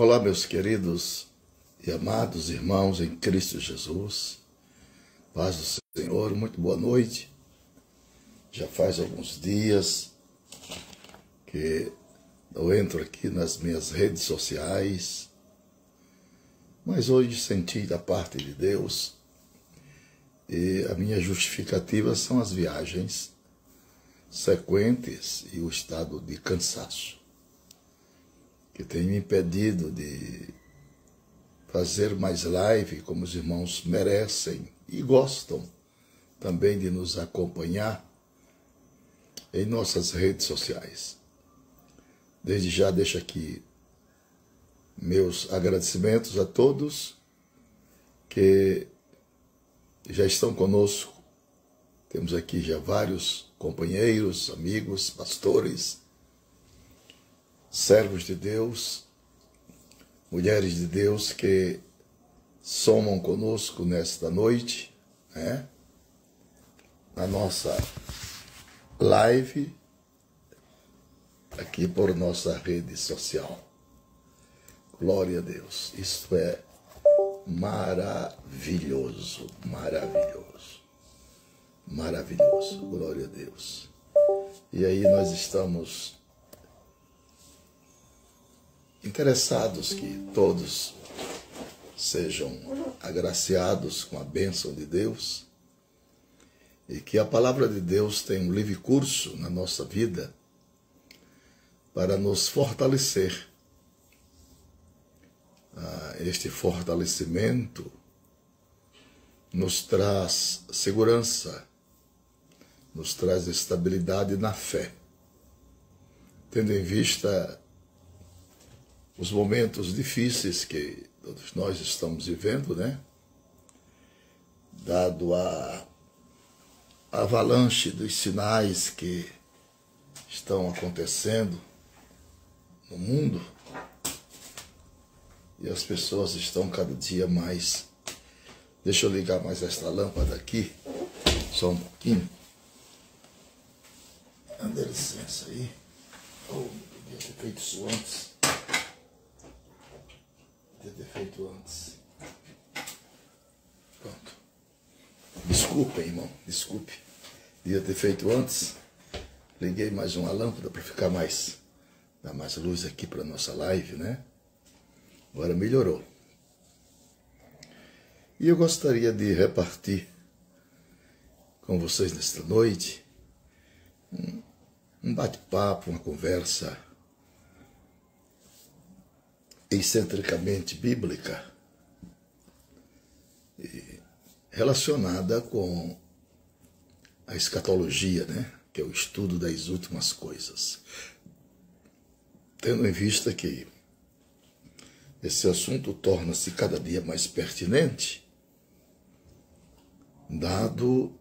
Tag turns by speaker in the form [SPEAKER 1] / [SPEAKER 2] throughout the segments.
[SPEAKER 1] Olá, meus queridos e amados irmãos em Cristo Jesus. Paz do Senhor, muito boa noite. Já faz alguns dias que eu entro aqui nas minhas redes sociais, mas hoje senti da parte de Deus e a minha justificativa são as viagens sequentes e o estado de cansaço que tem me impedido de fazer mais live como os irmãos merecem e gostam também de nos acompanhar em nossas redes sociais. Desde já deixo aqui meus agradecimentos a todos que já estão conosco. Temos aqui já vários companheiros, amigos, pastores, servos de Deus, mulheres de Deus que somam conosco nesta noite, né? Na nossa live aqui por nossa rede social. Glória a Deus. Isto é maravilhoso, maravilhoso. Maravilhoso. Glória a Deus. E aí nós estamos interessados que todos sejam agraciados com a bênção de Deus e que a palavra de Deus tenha um livre curso na nossa vida para nos fortalecer. Ah, este fortalecimento nos traz segurança, nos traz estabilidade na fé, tendo em vista os momentos difíceis que todos nós estamos vivendo, né? Dado a avalanche dos sinais que estão acontecendo no mundo e as pessoas estão cada dia mais. Deixa eu ligar mais esta lâmpada aqui, só um pouquinho. Dê licença aí. Oh, devia ter feito isso antes ter feito antes. Pronto. Desculpe, irmão, desculpe. Devia ter feito antes. Liguei mais uma lâmpada para ficar mais. dar mais luz aqui para nossa live, né? Agora melhorou. E eu gostaria de repartir com vocês nesta noite um bate-papo, uma conversa excentricamente bíblica relacionada com a escatologia, né? que é o estudo das últimas coisas. Tendo em vista que esse assunto torna-se cada dia mais pertinente, dado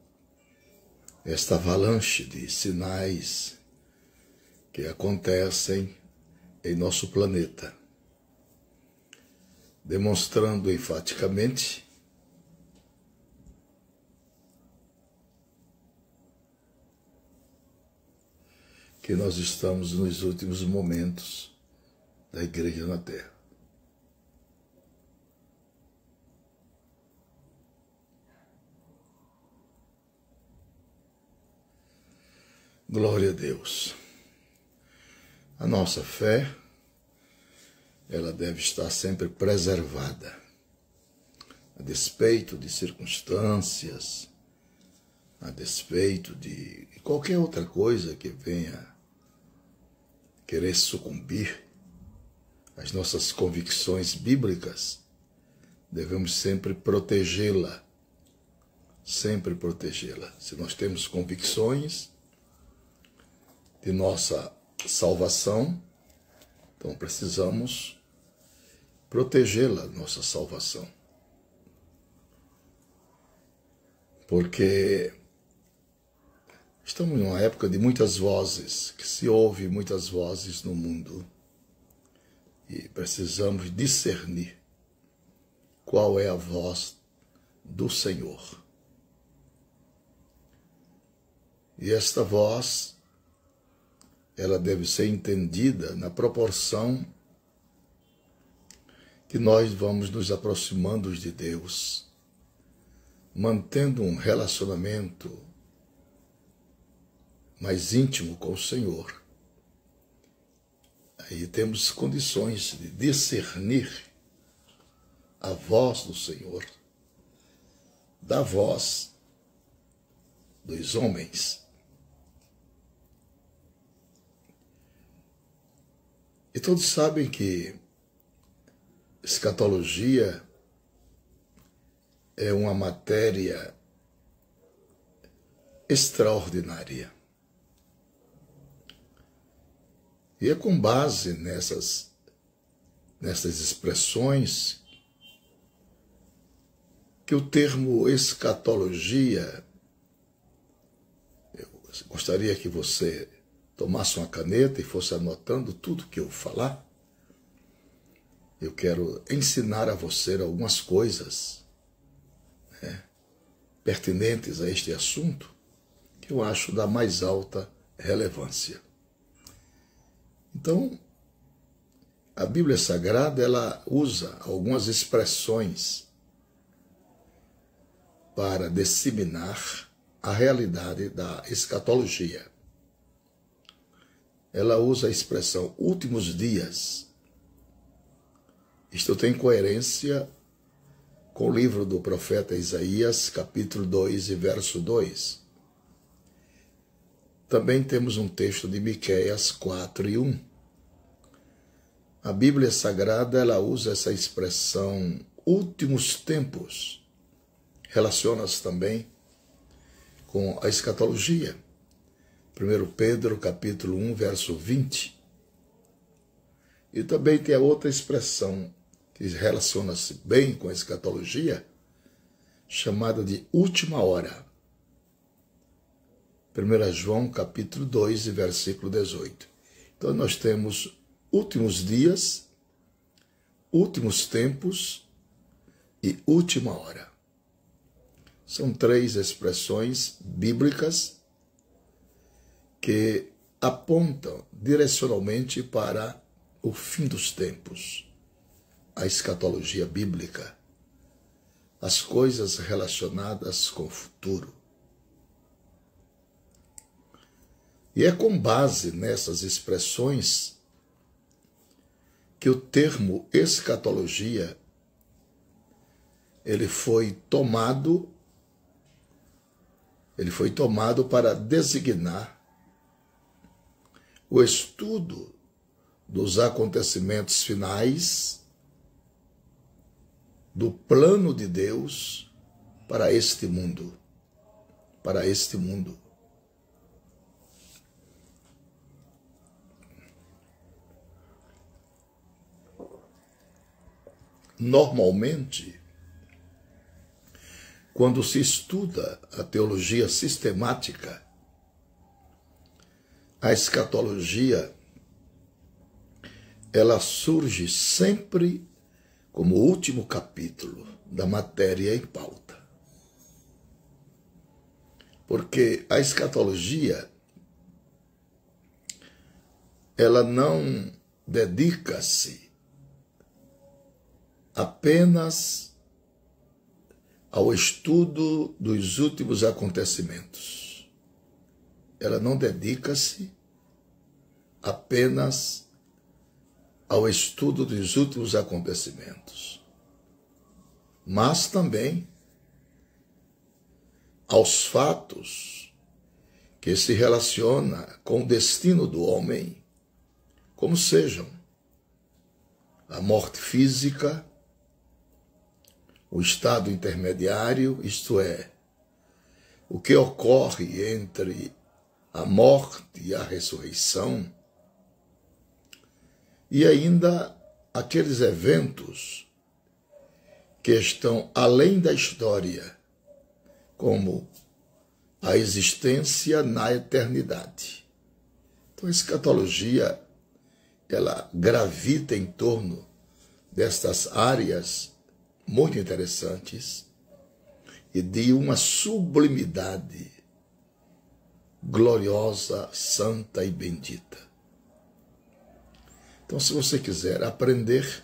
[SPEAKER 1] esta avalanche de sinais que acontecem em nosso planeta demonstrando enfaticamente que nós estamos nos últimos momentos da igreja na terra. Glória a Deus. A nossa fé ela deve estar sempre preservada, a despeito de circunstâncias, a despeito de qualquer outra coisa que venha querer sucumbir às nossas convicções bíblicas, devemos sempre protegê-la, sempre protegê-la. Se nós temos convicções de nossa salvação, então precisamos protegê-la, nossa salvação. Porque estamos numa época de muitas vozes, que se ouve muitas vozes no mundo. E precisamos discernir qual é a voz do Senhor. E esta voz, ela deve ser entendida na proporção que nós vamos nos aproximando de Deus, mantendo um relacionamento mais íntimo com o Senhor. Aí temos condições de discernir a voz do Senhor da voz dos homens. E todos sabem que escatologia é uma matéria extraordinária. E é com base nessas, nessas expressões que o termo escatologia, eu gostaria que você tomasse uma caneta e fosse anotando tudo que eu falar. Eu quero ensinar a você algumas coisas né, pertinentes a este assunto que eu acho da mais alta relevância. Então, a Bíblia Sagrada ela usa algumas expressões para disseminar a realidade da escatologia. Ela usa a expressão últimos dias. Isto tem coerência com o livro do profeta Isaías, capítulo 2 e verso 2. Também temos um texto de Miqueias 4 e 1. A Bíblia Sagrada ela usa essa expressão últimos tempos relaciona-se também com a escatologia. 1 Pedro capítulo 1, verso 20. E também tem a outra expressão que relaciona-se bem com a escatologia, chamada de última hora. 1 João capítulo 2, versículo 18. Então nós temos últimos dias, últimos tempos e última hora. São três expressões bíblicas que apontam direcionalmente para o fim dos tempos, a escatologia bíblica, as coisas relacionadas com o futuro. E é com base nessas expressões que o termo escatologia ele foi tomado ele foi tomado para designar o estudo dos acontecimentos finais do plano de Deus para este mundo, para este mundo. Normalmente, quando se estuda a teologia sistemática, a escatologia ela surge sempre como último capítulo da matéria em pauta. Porque a escatologia ela não dedica-se apenas ao estudo dos últimos acontecimentos. Ela não dedica-se apenas ao estudo dos últimos acontecimentos, mas também aos fatos que se relaciona com o destino do homem, como sejam a morte física, o estado intermediário, isto é, o que ocorre entre a morte e a ressurreição, e ainda aqueles eventos que estão além da história, como a existência na eternidade. Então a escatologia ela gravita em torno destas áreas muito interessantes e de uma sublimidade gloriosa, santa e bendita. Então, se você quiser aprender,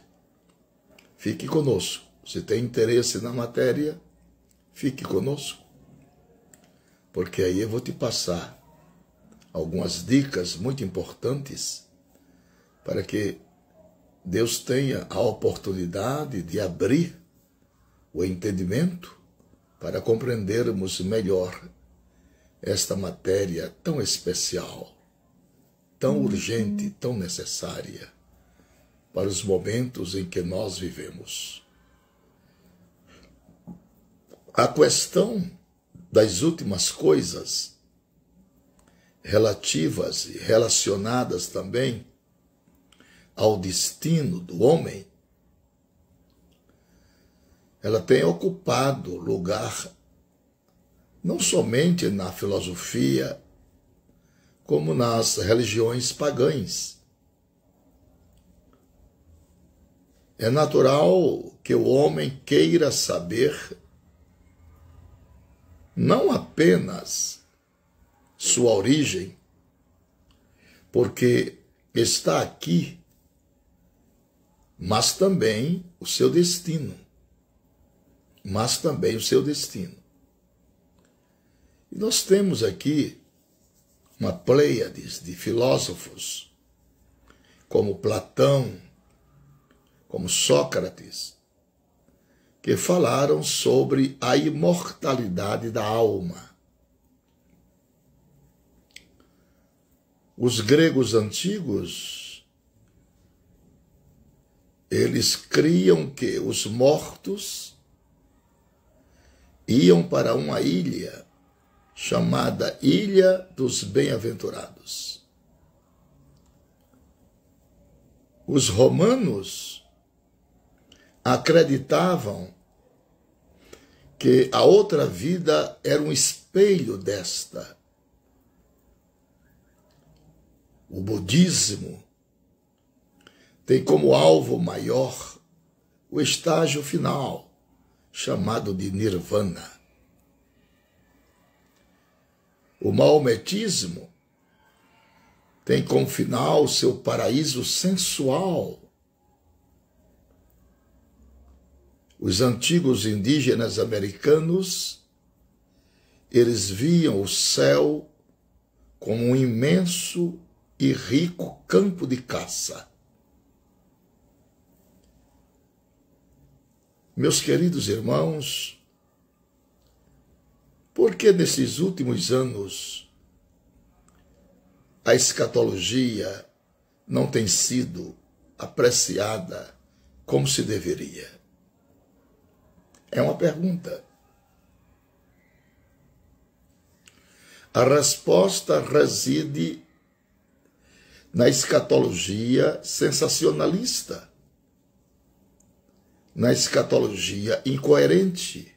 [SPEAKER 1] fique conosco. Se tem interesse na matéria, fique conosco. Porque aí eu vou te passar algumas dicas muito importantes para que Deus tenha a oportunidade de abrir o entendimento para compreendermos melhor esta matéria tão especial, tão urgente, tão necessária para os momentos em que nós vivemos. A questão das últimas coisas relativas e relacionadas também ao destino do homem, ela tem ocupado lugar não somente na filosofia, como nas religiões pagãs. É natural que o homem queira saber não apenas sua origem, porque está aqui, mas também o seu destino. Mas também o seu destino. E nós temos aqui uma pleiade de filósofos, como Platão, como Sócrates, que falaram sobre a imortalidade da alma. Os gregos antigos, eles criam que os mortos iam para uma ilha chamada Ilha dos Bem-aventurados. Os romanos acreditavam que a outra vida era um espelho desta. O budismo tem como alvo maior o estágio final, chamado de nirvana. O maometismo tem como final seu paraíso sensual. Os antigos indígenas americanos, eles viam o céu como um imenso e rico campo de caça. Meus queridos irmãos, porque nesses últimos anos a escatologia não tem sido apreciada como se deveria? É uma pergunta. A resposta reside na escatologia sensacionalista, na escatologia incoerente,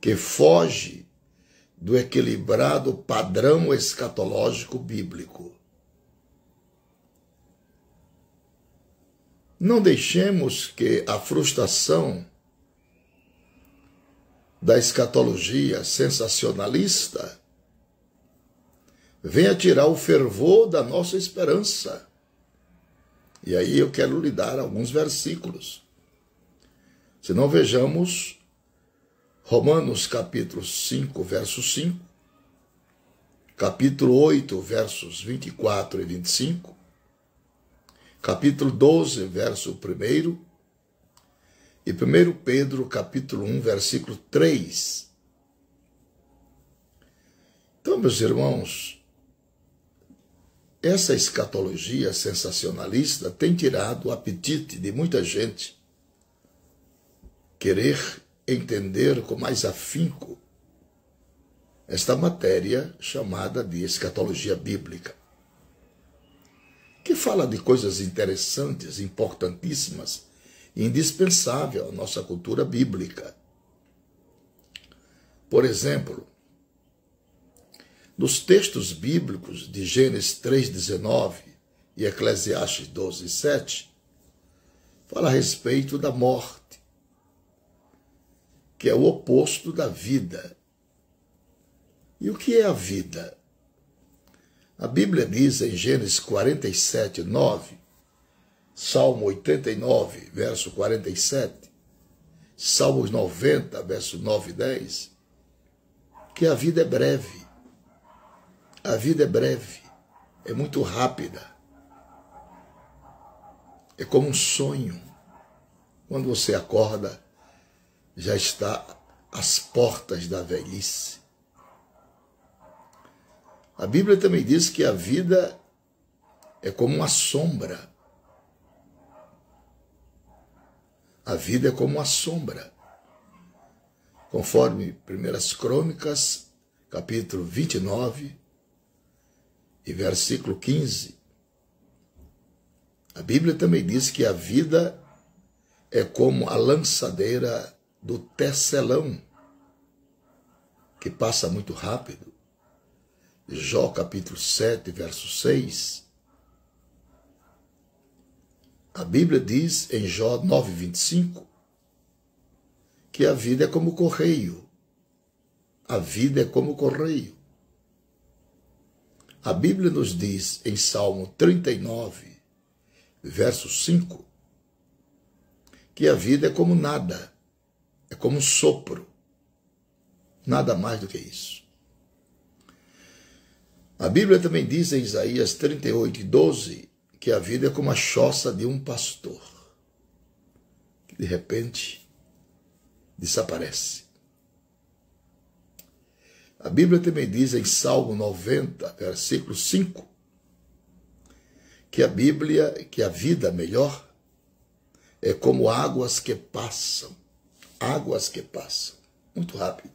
[SPEAKER 1] que foge do equilibrado padrão escatológico bíblico. Não deixemos que a frustração da escatologia sensacionalista venha tirar o fervor da nossa esperança. E aí eu quero lhe dar alguns versículos. Se não vejamos Romanos capítulo 5, verso 5, capítulo 8, versos 24 e 25, capítulo 12, verso 1, e 1 Pedro capítulo 1, versículo 3. Então, meus irmãos, essa escatologia sensacionalista tem tirado o apetite de muita gente querer entender com mais afinco esta matéria chamada de escatologia bíblica, que fala de coisas interessantes, importantíssimas, indispensável à nossa cultura bíblica. Por exemplo, nos textos bíblicos de Gênesis 3,19 e Eclesiastes 12,7, fala a respeito da morte que é o oposto da vida. E o que é a vida? A Bíblia diz em Gênesis 47, 9, Salmo 89, verso 47, Salmos 90, verso 9 e 10, que a vida é breve. A vida é breve, é muito rápida. É como um sonho. Quando você acorda, já está às portas da velhice. A Bíblia também diz que a vida é como uma sombra. A vida é como uma sombra. Conforme 1 Crônicas, capítulo 29 e versículo 15. A Bíblia também diz que a vida é como a lançadeira do tecelão, que passa muito rápido. Jó capítulo 7, verso 6. A Bíblia diz em Jó 9:25 que a vida é como correio. A vida é como correio. A Bíblia nos diz em Salmo 39, verso 5, que a vida é como nada, é como um sopro. Nada mais do que isso. A Bíblia também diz em Isaías 38, 12, que a vida é como a choça de um pastor, que de repente desaparece. A Bíblia também diz em Salmo 90, versículo 5, que a Bíblia, que a vida melhor é como águas que passam, águas que passam, muito rápido.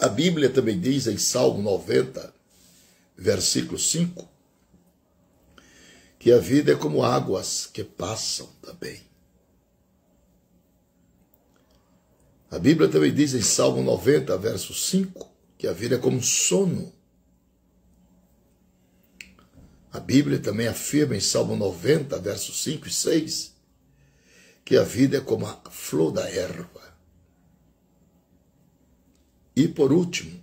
[SPEAKER 1] A Bíblia também diz em Salmo 90, versículo 5, que a vida é como águas que passam também. A Bíblia também diz em Salmo 90, verso 5, que a vida é como sono. A Bíblia também afirma em Salmo 90, versos 5 e 6, que a vida é como a flor da erva. E por último,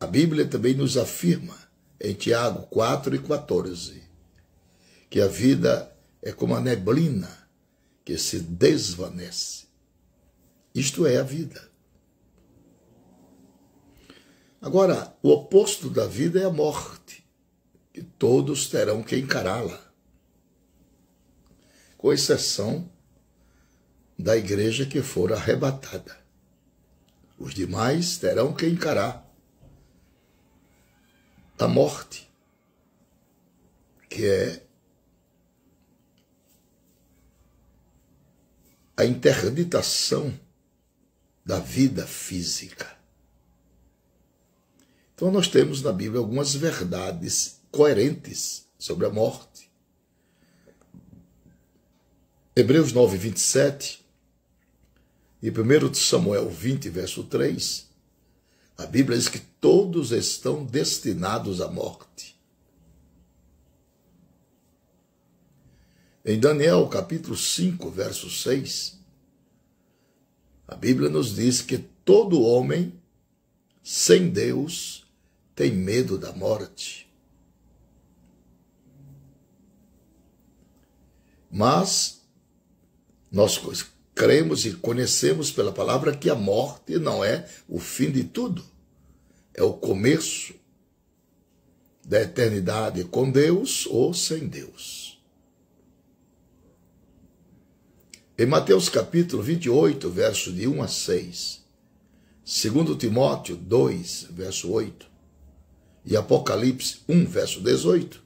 [SPEAKER 1] a Bíblia também nos afirma em Tiago 4 e 14, que a vida é como a neblina que se desvanece. Isto é a vida. Agora, o oposto da vida é a morte, que todos terão que encará-la, com exceção da igreja que for arrebatada. Os demais terão que encarar a morte, que é a interditação da vida física. Então, nós temos na Bíblia algumas verdades coerentes sobre a morte. Hebreus 9, 27 e 1 Samuel 20, verso 3 a Bíblia diz que todos estão destinados à morte. Em Daniel capítulo 5, verso 6, a Bíblia nos diz que todo homem sem Deus tem medo da morte. Mas nós cremos e conhecemos pela palavra que a morte não é o fim de tudo, é o começo da eternidade com Deus ou sem Deus. Em Mateus capítulo 28, verso de 1 a 6, segundo Timóteo 2, verso 8, e Apocalipse 1, verso 18,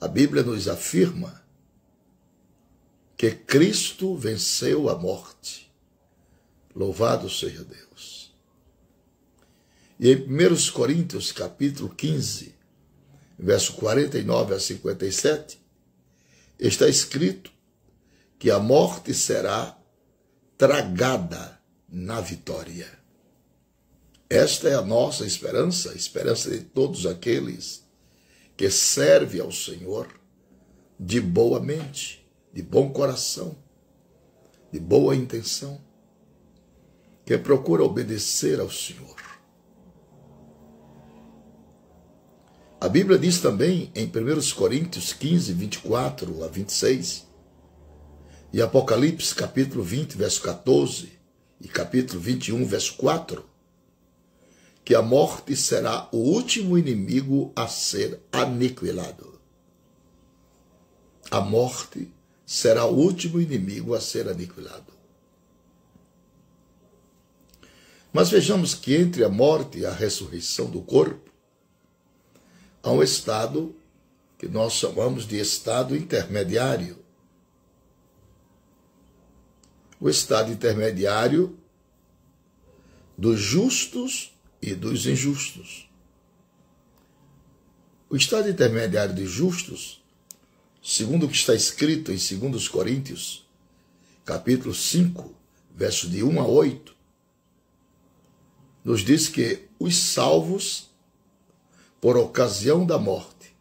[SPEAKER 1] a Bíblia nos afirma que Cristo venceu a morte. Louvado seja Deus. E em 1 Coríntios, capítulo 15, verso 49 a 57, está escrito que a morte será tragada na vitória. Esta é a nossa esperança, a esperança de todos aqueles que servem ao Senhor de boa mente de bom coração, de boa intenção, que procura obedecer ao Senhor. A Bíblia diz também em 1 Coríntios 15, 24 a 26, e Apocalipse capítulo 20, verso 14, e capítulo 21, verso 4, que a morte será o último inimigo a ser aniquilado. A morte será o último inimigo a ser aniquilado. Mas vejamos que entre a morte e a ressurreição do corpo, há um estado que nós chamamos de estado intermediário. O estado intermediário dos justos e dos injustos. O estado intermediário dos justos, segundo o que está escrito em 2 Coríntios, capítulo 5, versos de 1 a 8, nos diz que os salvos, por ocasião da morte,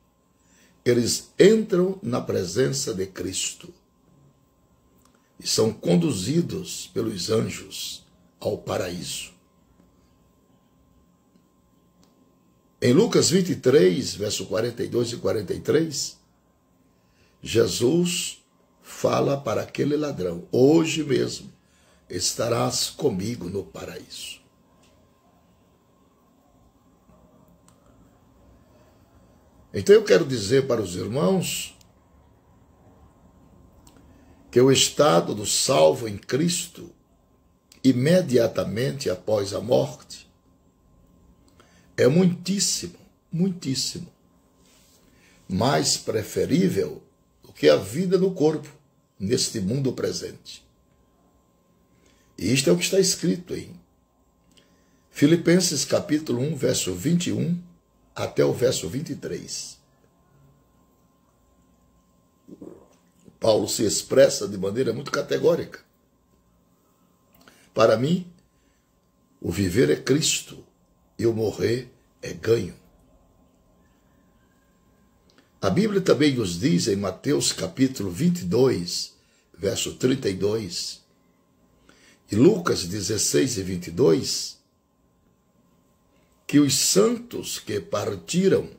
[SPEAKER 1] eles entram na presença de Cristo e são conduzidos pelos anjos ao paraíso. Em Lucas 23, verso 42 e 43, Jesus fala para aquele ladrão: Hoje mesmo estarás comigo no paraíso. Então eu quero dizer para os irmãos que o estado do salvo em Cristo, imediatamente após a morte, é muitíssimo, muitíssimo mais preferível que a vida no corpo neste mundo presente. E isto é o que está escrito em Filipenses capítulo 1, verso 21 até o verso 23. Paulo se expressa de maneira muito categórica. Para mim, o viver é Cristo e o morrer é ganho. A Bíblia também nos diz em Mateus capítulo 22, verso 32, e Lucas 16 e 22, que os santos que partiram,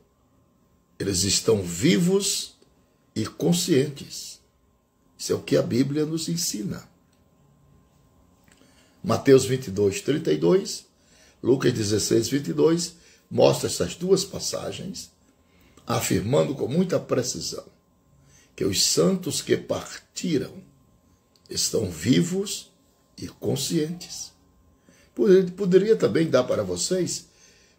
[SPEAKER 1] eles estão vivos e conscientes. Isso é o que a Bíblia nos ensina. Mateus 22, 32 Lucas 16, 22 mostra essas duas passagens, afirmando com muita precisão que os santos que partiram estão vivos e conscientes. Poderia também dar para vocês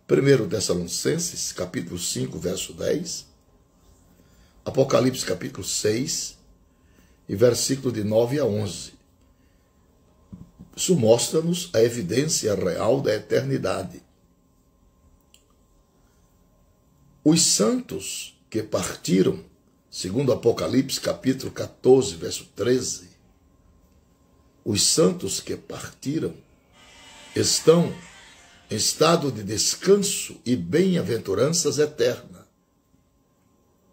[SPEAKER 1] 1 Tessalonicenses, capítulo 5, verso 10, Apocalipse, capítulo 6, e versículo de 9 a 11. Isso mostra-nos a evidência real da eternidade. Os santos que partiram, segundo Apocalipse capítulo 14, verso 13, os santos que partiram estão em estado de descanso e bem-aventuranças eterna.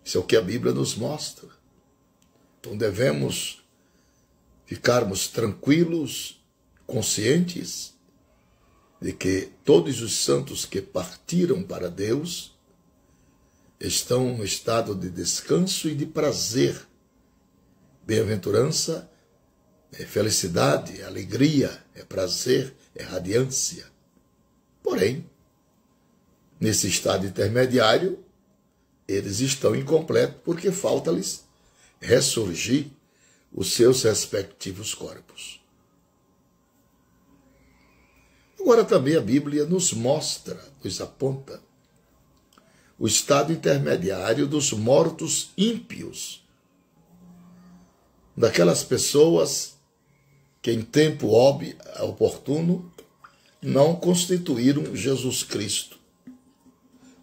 [SPEAKER 1] Isso é o que a Bíblia nos mostra. Então devemos ficarmos tranquilos conscientes de que todos os santos que partiram para Deus estão no estado de descanso e de prazer. Bem-aventurança é felicidade, é alegria, é prazer, é radiância. Porém, nesse estado intermediário, eles estão incompletos porque falta-lhes ressurgir os seus respectivos corpos. Agora também a Bíblia nos mostra, nos aponta, o estado intermediário dos mortos ímpios, daquelas pessoas que em tempo óbvio, oportuno não constituíram Jesus Cristo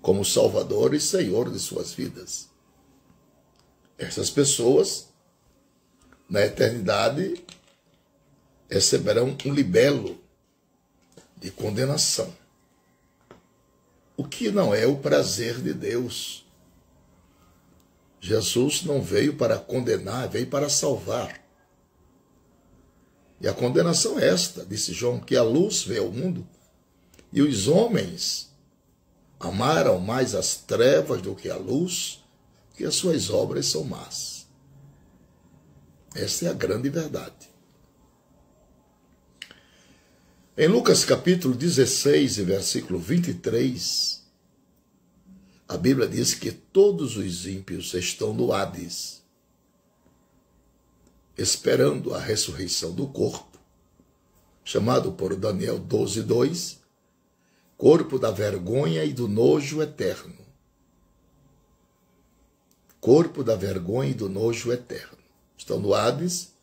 [SPEAKER 1] como Salvador e Senhor de suas vidas. Essas pessoas, na eternidade, receberão um libelo de condenação. O que não é o prazer de Deus. Jesus não veio para condenar, veio para salvar. E a condenação é esta, disse João, que a luz veio ao mundo e os homens Amaram mais as trevas do que a luz, que as suas obras são más. Essa é a grande verdade. Em Lucas capítulo 16, versículo 23, a Bíblia diz que todos os ímpios estão no Hades, esperando a ressurreição do corpo, chamado por Daniel 12, 2, corpo da vergonha e do nojo eterno. Corpo da vergonha e do nojo eterno. Estão no Hades,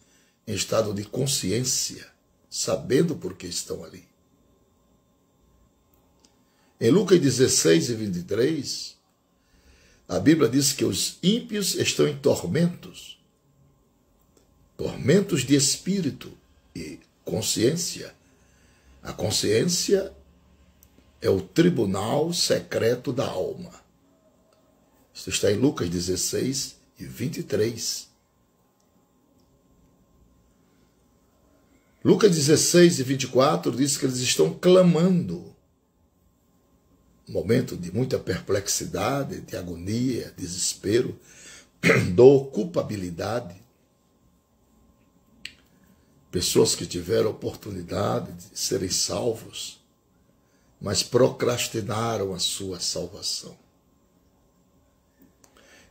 [SPEAKER 1] em estado de consciência, sabendo por que estão ali. Em Lucas 16 e 23, a Bíblia diz que os ímpios estão em tormentos, tormentos de espírito e consciência. A consciência é o tribunal secreto da alma. Isso está em Lucas 16 e 23. Lucas 16 e 24 diz que eles estão clamando. Um momento de muita perplexidade, de agonia, desespero, dor, culpabilidade. Pessoas que tiveram oportunidade de serem salvos mas procrastinaram a sua salvação.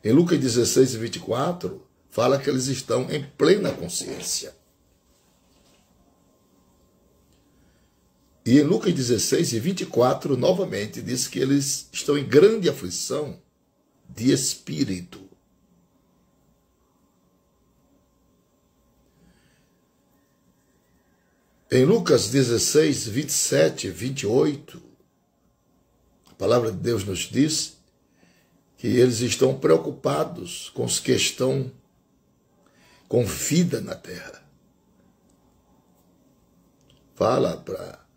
[SPEAKER 1] Em Lucas 16 e 24, fala que eles estão em plena consciência. E em Lucas 16 e 24, novamente, diz que eles estão em grande aflição de espírito. Em Lucas 16, 27, 28, a palavra de Deus nos diz que eles estão preocupados com os que estão com vida na terra. Fala para.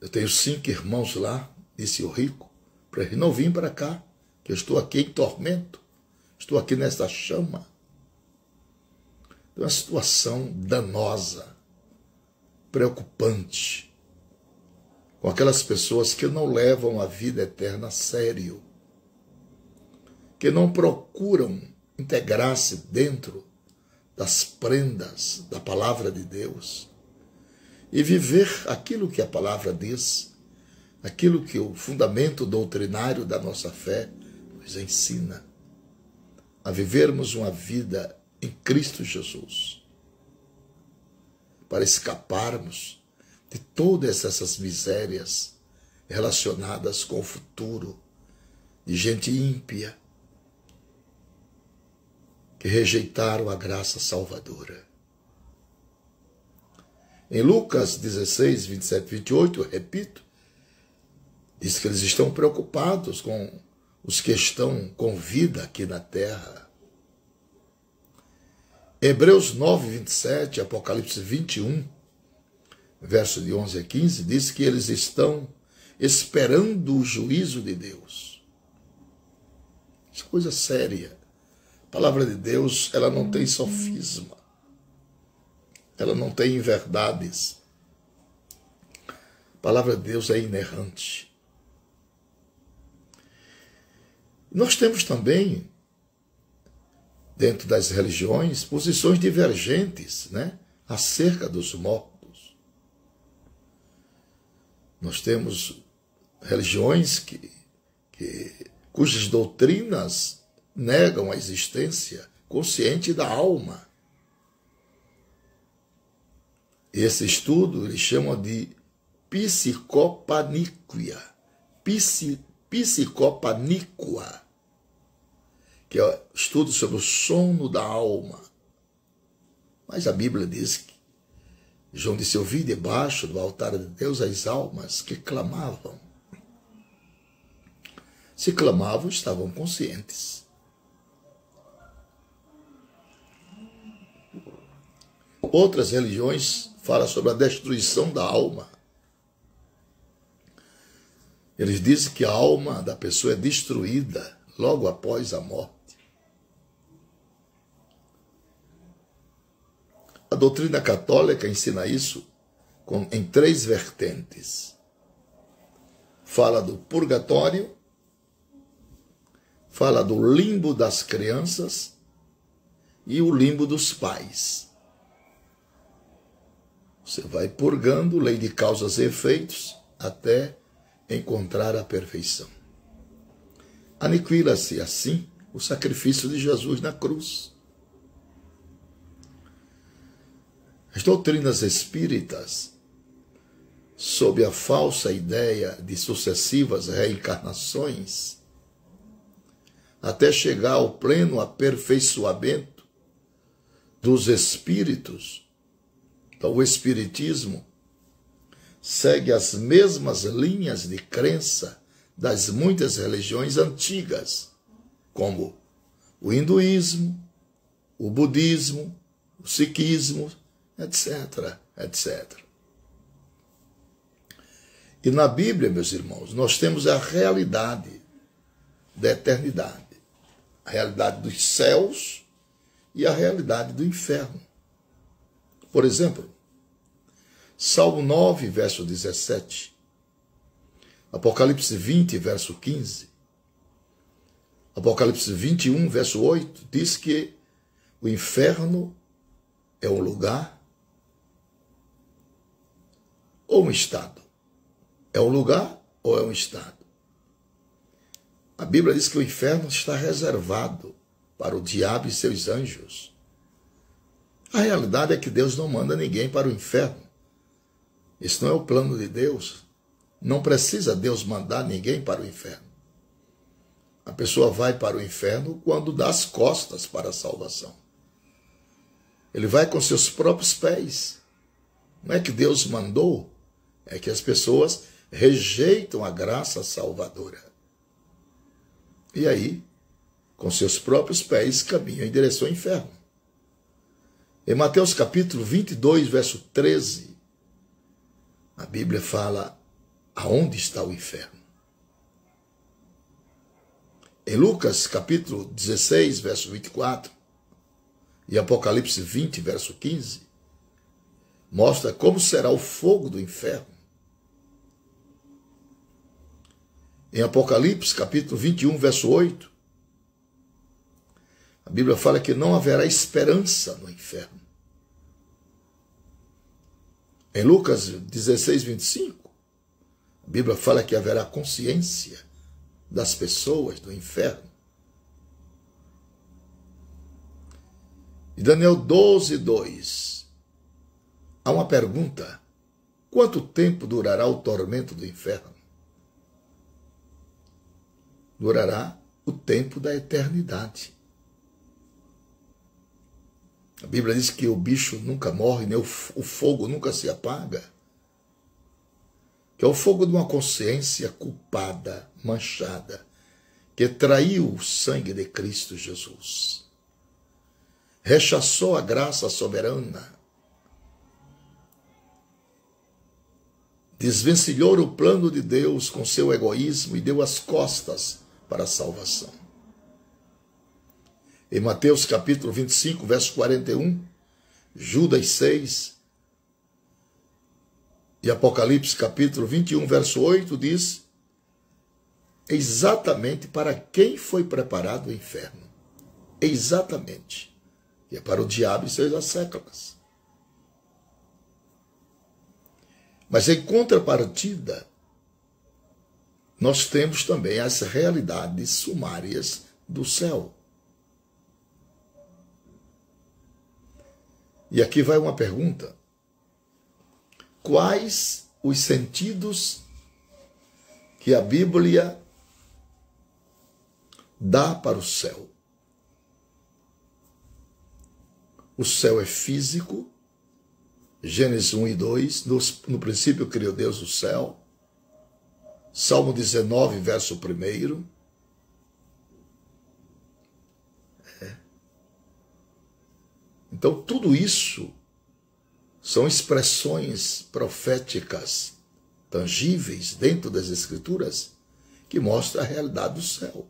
[SPEAKER 1] Eu tenho cinco irmãos lá, disse o rico, para eles não virem para cá, que eu estou aqui em tormento, estou aqui nesta chama. Uma situação danosa, preocupante, com aquelas pessoas que não levam a vida eterna a sério, que não procuram integrar-se dentro das prendas da palavra de Deus e viver aquilo que a palavra diz, aquilo que o fundamento doutrinário da nossa fé nos ensina, a vivermos uma vida em Cristo Jesus. Para escaparmos de todas essas misérias relacionadas com o futuro de gente ímpia que rejeitaram a graça salvadora. Em Lucas 16, 27, 28, eu repito, diz que eles estão preocupados com os que estão com vida aqui na terra Hebreus 9, 27, Apocalipse 21, verso de 11 a 15, diz que eles estão esperando o juízo de Deus. Isso é coisa séria. A palavra de Deus, ela não tem sofisma. Ela não tem verdades. A palavra de Deus é inerrante. Nós temos também dentro das religiões posições divergentes né, acerca dos mortos. Nós temos religiões que, que, cujas doutrinas negam a existência consciente da alma. Esse estudo eles chamam de psicopaníquia. psicopaníqua que é o estudo sobre o sono da alma. Mas a Bíblia diz que João disse: Eu vi debaixo do altar de Deus as almas que clamavam. Se clamavam, estavam conscientes. Outras religiões falam sobre a destruição da alma. Eles dizem que a alma da pessoa é destruída logo após a morte. A doutrina católica ensina isso em três vertentes. fala do purgatório, fala do limbo das crianças e o limbo dos pais. Você vai purgando lei de causas e efeitos até encontrar a perfeição. Aniquila-se assim o sacrifício de Jesus na cruz. As doutrinas espíritas, sob a falsa ideia de sucessivas reencarnações, até chegar ao pleno aperfeiçoamento dos espíritos, então o Espiritismo segue as mesmas linhas de crença das muitas religiões antigas, como o hinduísmo, o budismo, o sikhismo, etc, etc. E na Bíblia, meus irmãos, nós temos a realidade da eternidade, a realidade dos céus e a realidade do inferno. Por exemplo, Salmo 9, verso 17, Apocalipse 20, verso 15, Apocalipse 21, verso 8, diz que o inferno é um lugar ou um estado? É um lugar ou é um estado? A Bíblia diz que o inferno está reservado para o diabo e seus anjos. A realidade é que Deus não manda ninguém para o inferno. Isso não é o plano de Deus. Não precisa Deus mandar ninguém para o inferno. A pessoa vai para o inferno quando dá as costas para a salvação. Ele vai com seus próprios pés. Não é que Deus mandou é que as pessoas rejeitam a graça salvadora. E aí, com seus próprios pés, caminham em direção ao inferno. Em Mateus capítulo 22, verso 13, a Bíblia fala aonde está o inferno. Em Lucas capítulo 16, verso 24, e Apocalipse 20, verso 15, mostra como será o fogo do inferno. Em Apocalipse, capítulo 21, verso 8, a Bíblia fala que não haverá esperança no inferno. Em Lucas 16, 25, a Bíblia fala que haverá consciência das pessoas do inferno. E Daniel 12, 2, há uma pergunta: quanto tempo durará o tormento do inferno? durará o tempo da eternidade. A Bíblia diz que o bicho nunca morre, nem o, fogo nunca se apaga. Que é o fogo de uma consciência culpada, manchada, que traiu o sangue de Cristo Jesus. Rechaçou a graça soberana. Desvencilhou o plano de Deus com seu egoísmo e deu as costas para a salvação. Em Mateus capítulo 25, verso 41, Judas 6 e Apocalipse capítulo 21, verso 8 diz exatamente para quem foi preparado o inferno. Exatamente. E é para o diabo e seus asseclas. Mas em contrapartida, nós temos também as realidades sumárias do céu. E aqui vai uma pergunta: quais os sentidos que a Bíblia dá para o céu? O céu é físico, Gênesis 1 e 2, no, no princípio criou Deus o céu. Salmo 19, verso 1. Então, tudo isso são expressões proféticas tangíveis dentro das Escrituras que mostram a realidade do céu.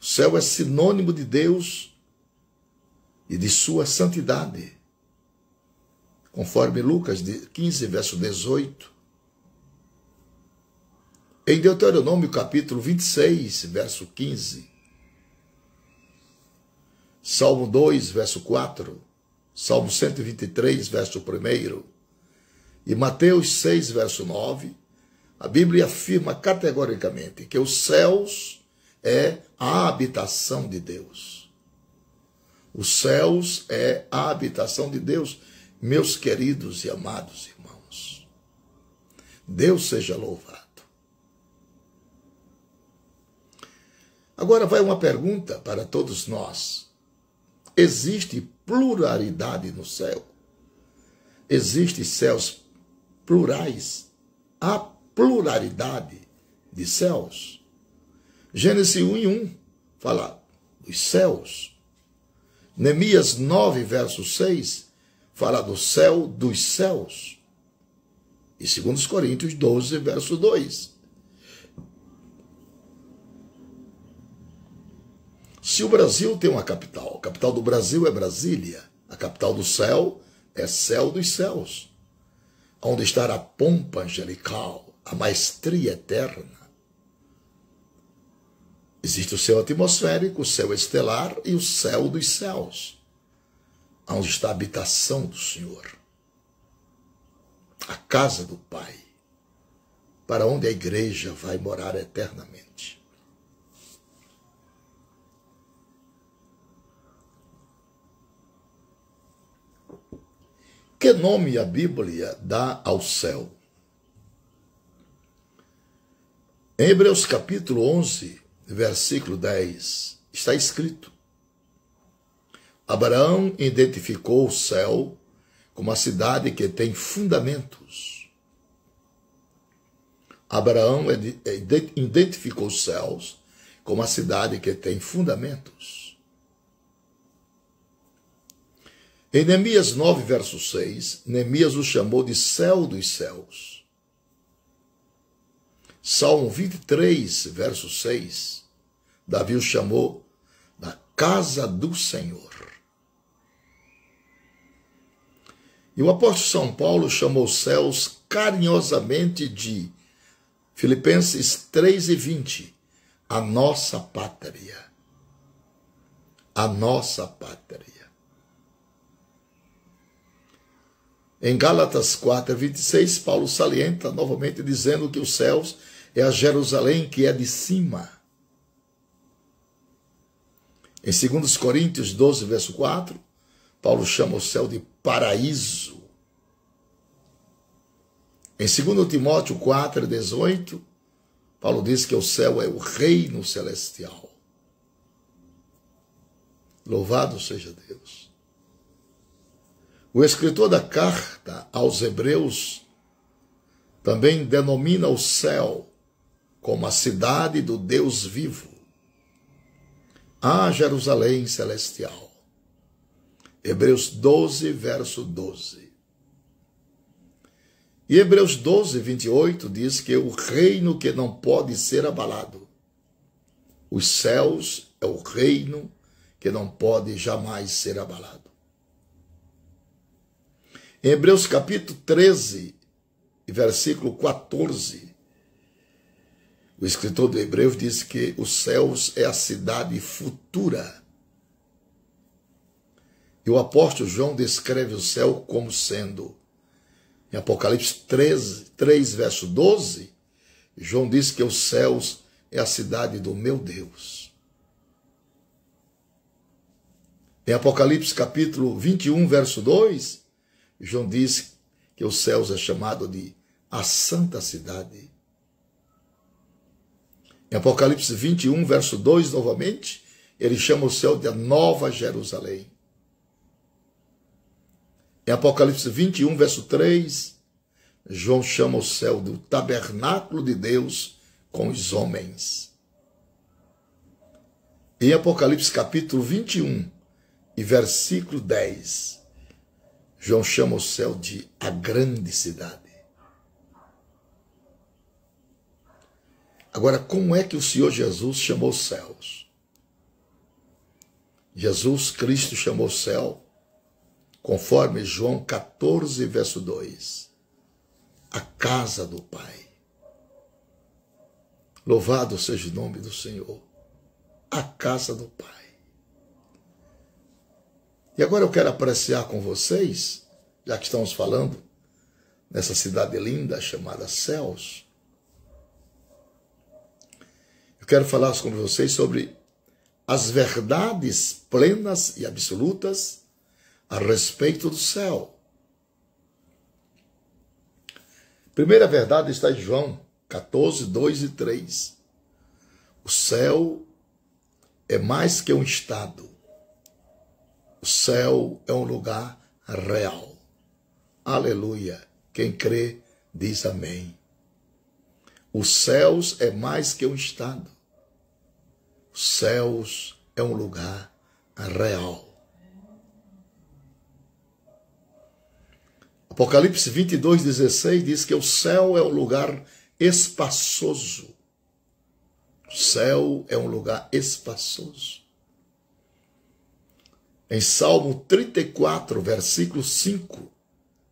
[SPEAKER 1] O céu é sinônimo de Deus e de sua santidade. Conforme Lucas 15, verso 18, Em Deuteronômio capítulo 26, verso 15. Salmo 2, verso 4. Salmo 123, verso 1. E Mateus 6, verso 9. A Bíblia afirma categoricamente que os céus é a habitação de Deus. Os céus é a habitação de Deus, meus queridos e amados irmãos. Deus seja louvado. Agora vai uma pergunta para todos nós. Existe pluralidade no céu? Existem céus plurais? Há pluralidade de céus? Gênesis 1 e 1 fala dos céus. Neemias 9, verso 6, fala do céu dos céus. E 2 Coríntios 12, verso 2. Se o Brasil tem uma capital, a capital do Brasil é Brasília, a capital do céu é céu dos céus, onde está a pompa angelical, a maestria eterna. Existe o céu atmosférico, o céu estelar e o céu dos céus, onde está a habitação do Senhor, a casa do Pai, para onde a igreja vai morar eternamente. Que nome a Bíblia dá ao céu? Em Hebreus capítulo 11, versículo 10, está escrito: Abraão identificou o céu como a cidade que tem fundamentos. Abraão identificou os céus como a cidade que tem fundamentos. Em Neemias 9, verso 6, Neemias o chamou de céu dos céus. Salmo 23, verso 6, Davi o chamou da casa do Senhor. E o apóstolo São Paulo chamou os céus carinhosamente de Filipenses 3 e 20, a nossa pátria. A nossa pátria. Em Gálatas 4, 26, Paulo salienta novamente dizendo que os céus é a Jerusalém que é de cima. Em 2 Coríntios 12, verso 4, Paulo chama o céu de paraíso. Em 2 Timóteo 4, 18, Paulo diz que o céu é o reino celestial. Louvado seja Deus. O escritor da carta aos Hebreus também denomina o céu como a cidade do Deus vivo. A Jerusalém celestial. Hebreus 12, verso 12. E Hebreus 12, 28 diz que o reino que não pode ser abalado. Os céus é o reino que não pode jamais ser abalado. Em Hebreus capítulo 13, versículo 14, o escritor do Hebreus diz que os céus é a cidade futura. E o apóstolo João descreve o céu como sendo, em Apocalipse 13, 3, verso 12, João diz que os céus é a cidade do meu Deus. Em Apocalipse capítulo 21, verso 2, João diz que os céus é chamado de a santa cidade. Em Apocalipse 21, verso 2, novamente, ele chama o céu de a Nova Jerusalém. Em Apocalipse 21, verso 3, João chama o céu do tabernáculo de Deus com os homens. Em Apocalipse capítulo 21 e versículo 10, João chama o céu de a grande cidade. Agora, como é que o Senhor Jesus chamou os céus? Jesus Cristo chamou o céu, conforme João 14, verso 2, a casa do Pai. Louvado seja o nome do Senhor. A casa do Pai. E agora eu quero apreciar com vocês, já que estamos falando nessa cidade linda chamada Céus, eu quero falar com vocês sobre as verdades plenas e absolutas a respeito do céu. Primeira verdade está em João 14, 2 e 3. O céu é mais que um estado. O céu é um lugar real. Aleluia. Quem crê diz amém. Os céus é mais que um estado. Os céus é um lugar real. Apocalipse 22, 16 diz que o céu é um lugar espaçoso. O céu é um lugar espaçoso. Em Salmo 34, versículo 5,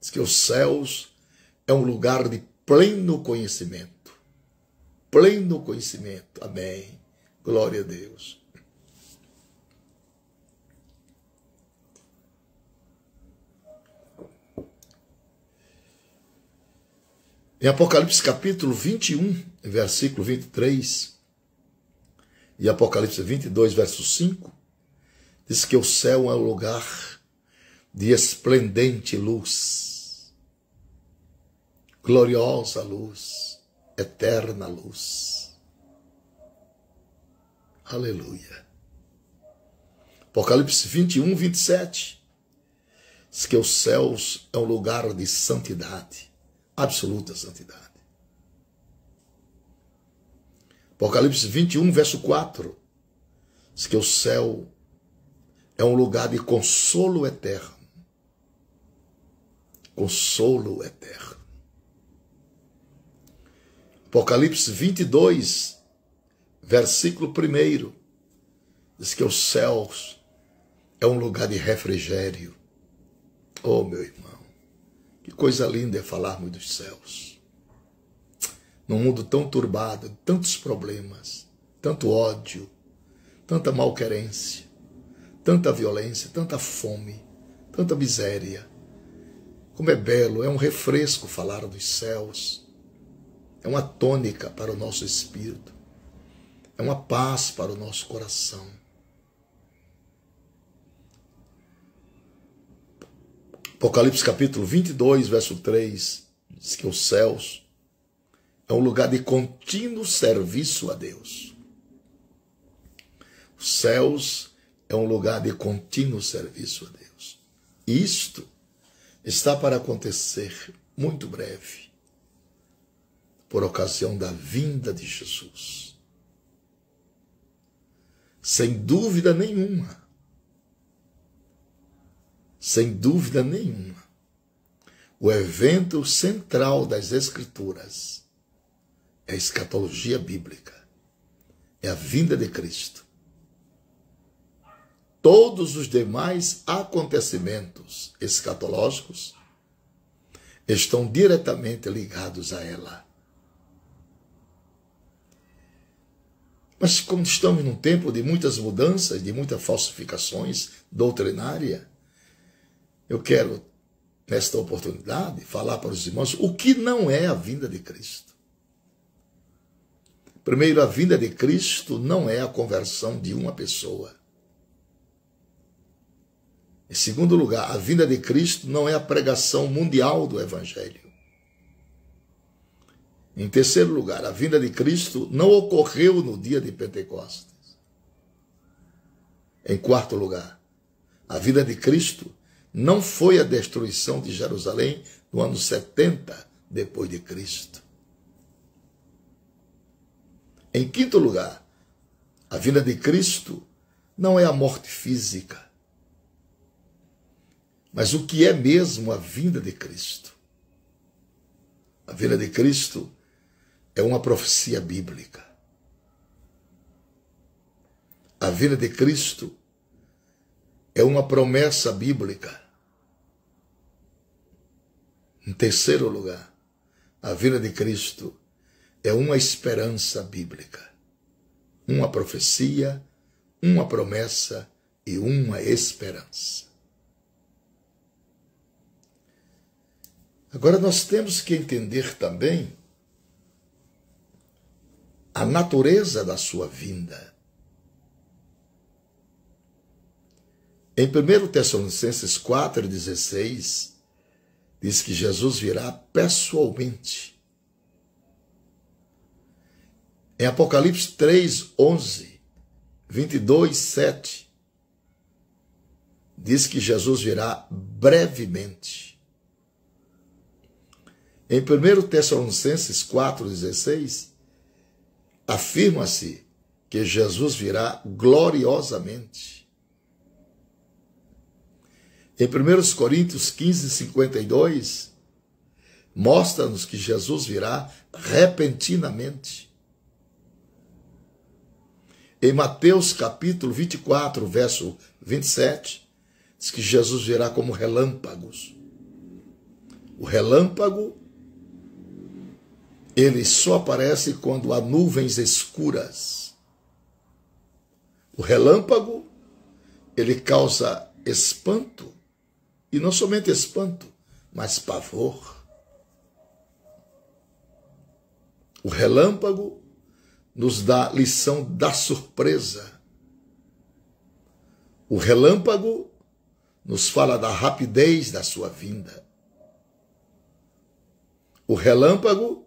[SPEAKER 1] diz que os céus é um lugar de pleno conhecimento. Pleno conhecimento. Amém. Glória a Deus. Em Apocalipse capítulo 21, versículo 23, e Apocalipse 22, verso 5, diz que o céu é um lugar de esplendente luz, gloriosa luz, eterna luz. Aleluia. Apocalipse 21, 27. Diz que os céus é um lugar de santidade, absoluta santidade. Apocalipse 21, verso 4. Diz que o céu é um lugar de consolo eterno. Consolo eterno. Apocalipse 22, versículo 1, diz que os céus é um lugar de refrigério. Oh, meu irmão, que coisa linda é falarmos dos céus. Num mundo tão turbado, tantos problemas, tanto ódio, tanta malquerência, tanta violência, tanta fome, tanta miséria. Como é belo, é um refresco falar dos céus. É uma tônica para o nosso espírito é uma paz para o nosso coração. Apocalipse capítulo 22, verso 3, diz que os céus é um lugar de contínuo serviço a Deus. Os céus é um lugar de contínuo serviço a Deus. Isto está para acontecer muito breve, por ocasião da vinda de Jesus sem dúvida nenhuma. Sem dúvida nenhuma. O evento central das Escrituras é a escatologia bíblica, é a vinda de Cristo. Todos os demais acontecimentos escatológicos estão diretamente ligados a ela. Mas como estamos num tempo de muitas mudanças, de muitas falsificações doutrinárias, eu quero, nesta oportunidade, falar para os irmãos o que não é a vinda de Cristo. Primeiro, a vinda de Cristo não é a conversão de uma pessoa. Em segundo lugar, a vinda de Cristo não é a pregação mundial do Evangelho. Em terceiro lugar, a vinda de Cristo não ocorreu no dia de Pentecostes. Em quarto lugar, a vinda de Cristo não foi a destruição de Jerusalém no ano 70 depois de Cristo. Em quinto lugar, a vinda de Cristo não é a morte física, mas o que é mesmo a vinda de Cristo. A vinda de Cristo é uma profecia bíblica. A vinda de Cristo é uma promessa bíblica. Em terceiro lugar, a vinda de Cristo é uma esperança bíblica, uma profecia, uma promessa e uma esperança. Agora nós temos que entender também a natureza da sua vinda. Em 1 Tessalonicenses 4,16, diz que Jesus virá pessoalmente. Em Apocalipse 3, 11, 22, 7, diz que Jesus virá brevemente. Em 1 Tessalonicenses 4,16, afirma-se que Jesus virá gloriosamente. Em 1 Coríntios 15, 52, mostra-nos que Jesus virá repentinamente. Em Mateus capítulo 24, verso 27, diz que Jesus virá como relâmpagos. O relâmpago ele só aparece quando há nuvens escuras. O relâmpago, ele causa espanto, e não somente espanto, mas pavor. O relâmpago nos dá lição da surpresa. O relâmpago nos fala da rapidez da sua vinda. O relâmpago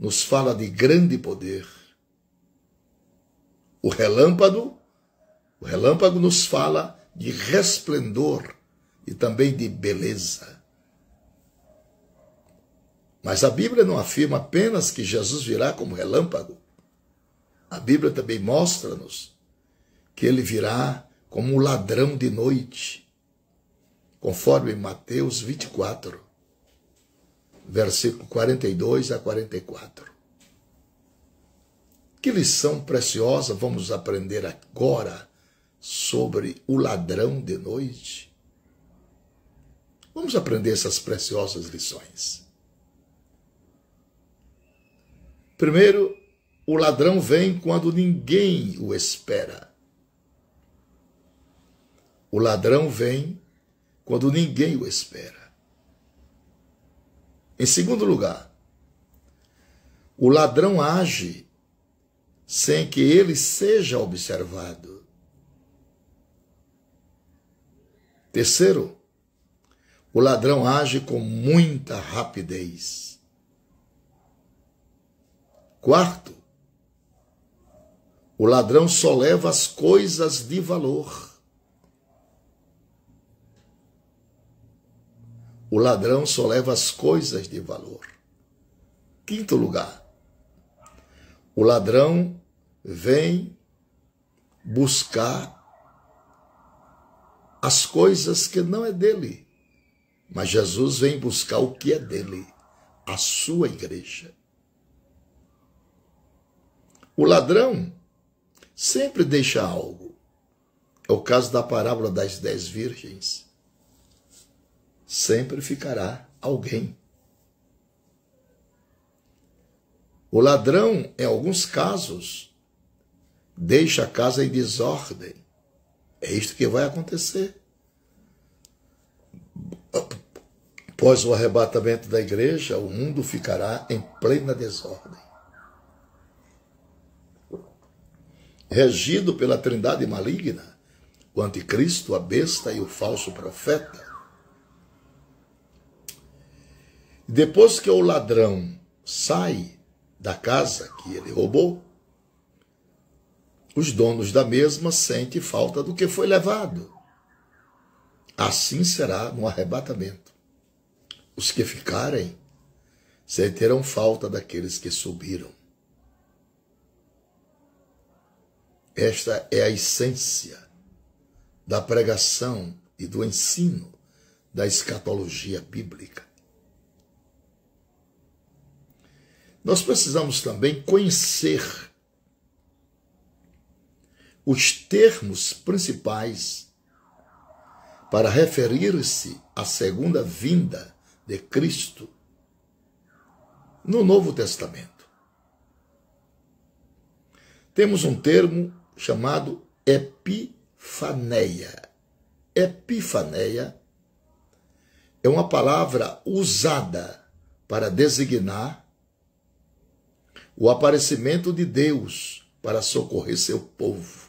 [SPEAKER 1] nos fala de grande poder. O relâmpago, o relâmpago nos fala de resplendor e também de beleza. Mas a Bíblia não afirma apenas que Jesus virá como relâmpago. A Bíblia também mostra-nos que ele virá como um ladrão de noite, conforme Mateus 24 versículo 42 a 44. Que lição preciosa vamos aprender agora sobre o ladrão de noite? Vamos aprender essas preciosas lições. Primeiro, o ladrão vem quando ninguém o espera. O ladrão vem quando ninguém o espera. Em segundo lugar, o ladrão age sem que ele seja observado. Terceiro, o ladrão age com muita rapidez. Quarto, o ladrão só leva as coisas de valor. O ladrão só leva as coisas de valor. Quinto lugar, o ladrão vem buscar as coisas que não é dele, mas Jesus vem buscar o que é dele, a sua igreja. O ladrão sempre deixa algo. É o caso da parábola das dez virgens sempre ficará alguém. O ladrão, em alguns casos, deixa a casa em desordem. É isto que vai acontecer. Após o arrebatamento da igreja, o mundo ficará em plena desordem. Regido pela trindade maligna, o anticristo, a besta e o falso profeta, Depois que o ladrão sai da casa que ele roubou, os donos da mesma sentem falta do que foi levado. Assim será no arrebatamento. Os que ficarem sentirão falta daqueles que subiram. Esta é a essência da pregação e do ensino da escatologia bíblica. Nós precisamos também conhecer os termos principais para referir-se à segunda vinda de Cristo no Novo Testamento. temos um termo chamado epifaneia. Epifaneia é uma palavra usada para designar o aparecimento de Deus para socorrer seu povo.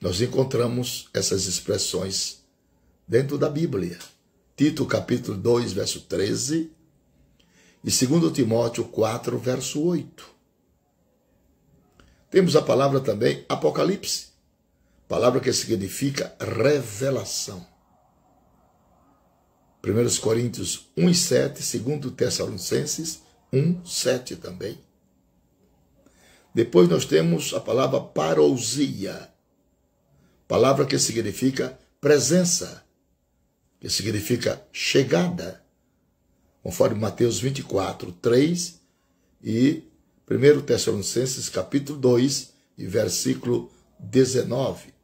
[SPEAKER 1] Nós encontramos essas expressões dentro da Bíblia. Tito capítulo 2, verso 13 e 2 Timóteo 4, verso 8. Temos a palavra também Apocalipse, palavra que significa revelação. 1 Coríntios 1 e 7, 2 Tessalonicenses 1, 7 também. Depois nós temos a palavra parousia, palavra que significa presença, que significa chegada, conforme Mateus 24, 3 e 1 Tessalonicenses capítulo 2 e versículo 19.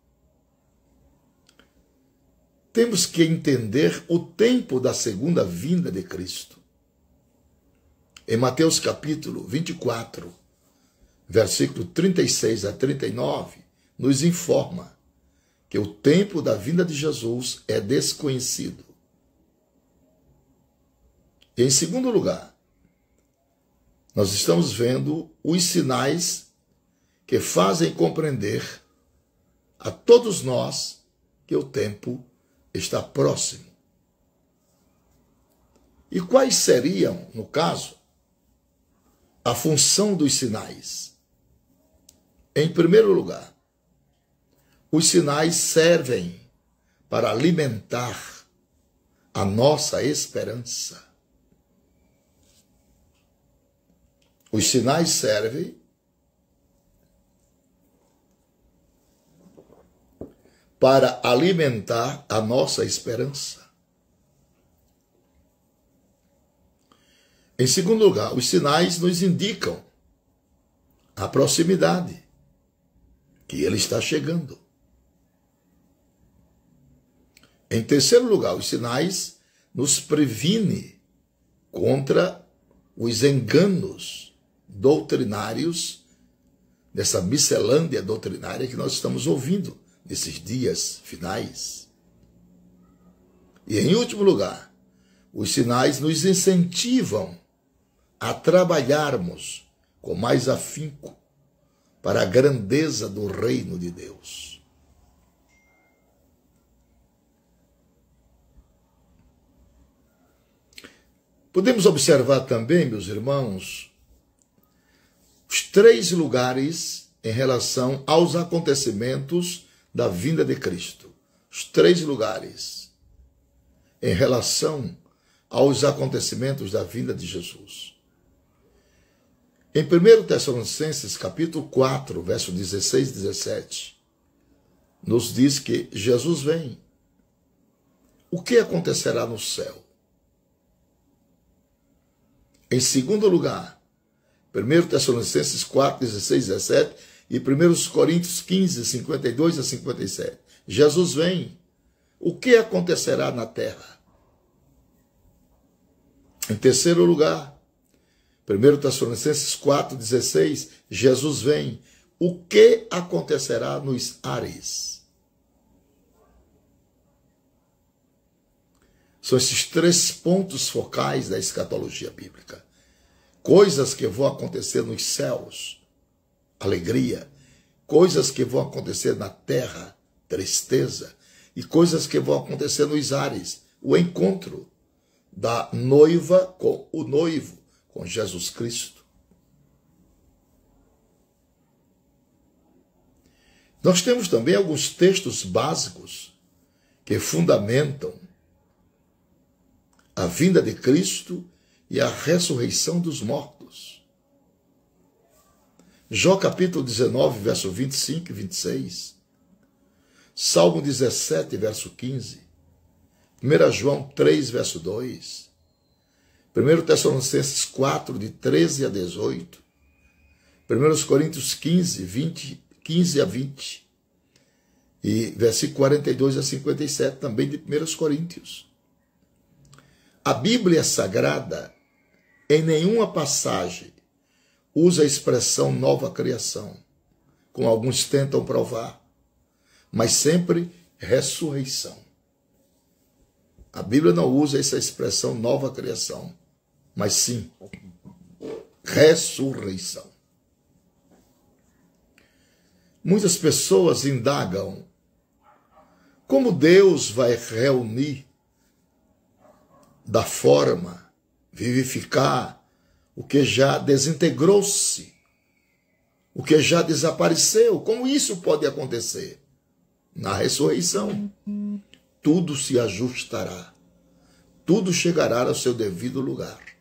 [SPEAKER 1] Temos que entender o tempo da segunda vinda de Cristo. Em Mateus capítulo 24, versículo 36 a 39, nos informa que o tempo da vinda de Jesus é desconhecido. Em segundo lugar, nós estamos vendo os sinais que fazem compreender a todos nós que o tempo está próximo. E quais seriam, no caso, a função dos sinais? Em primeiro lugar, os sinais servem para alimentar a nossa esperança. Os sinais servem para alimentar a nossa esperança. Em segundo lugar, os sinais nos indicam a proximidade, que ele está chegando. Em terceiro lugar, os sinais nos previne contra os enganos doutrinários, dessa miscelânea doutrinária que nós estamos ouvindo nesses dias finais. E em último lugar, os sinais nos incentivam a trabalharmos com mais afinco para a grandeza do reino de Deus. Podemos observar também, meus irmãos, os três lugares em relação aos acontecimentos da vinda de Cristo. Os três lugares em relação aos acontecimentos da vinda de Jesus. Em 1 Tessalonicenses, capítulo 4, verso 16 e 17, nos diz que Jesus vem. O que acontecerá no céu? Em segundo lugar, 1 Tessalonicenses 4, 16, 17 e 1 Coríntios 15, 52 a 57. Jesus vem. O que acontecerá na terra? Em terceiro lugar, 1 Tessalonicenses 4, 16, Jesus vem. O que acontecerá nos ares? São esses três pontos focais da escatologia bíblica coisas que vão acontecer nos céus, alegria, coisas que vão acontecer na terra, tristeza, e coisas que vão acontecer nos ares, o encontro da noiva com o noivo, com Jesus Cristo. Nós temos também alguns textos básicos que fundamentam a vinda de Cristo e a ressurreição dos mortos. Jó capítulo 19, verso 25 e 26. Salmo 17, verso 15. 1 João 3, verso 2. 1 Tessalonicenses 4, de 13 a 18. 1 Coríntios 15, 20, 15 a 20. E versículo 42 a 57, também de 1 Coríntios. A Bíblia Sagrada em nenhuma passagem usa a expressão nova criação, como alguns tentam provar, mas sempre ressurreição. A Bíblia não usa essa expressão nova criação, mas sim ressurreição. Muitas pessoas indagam como Deus vai reunir da forma, vivificar o que já desintegrou-se, o que já desapareceu. Como isso pode acontecer? Na ressurreição, tudo se ajustará, tudo chegará ao seu devido lugar.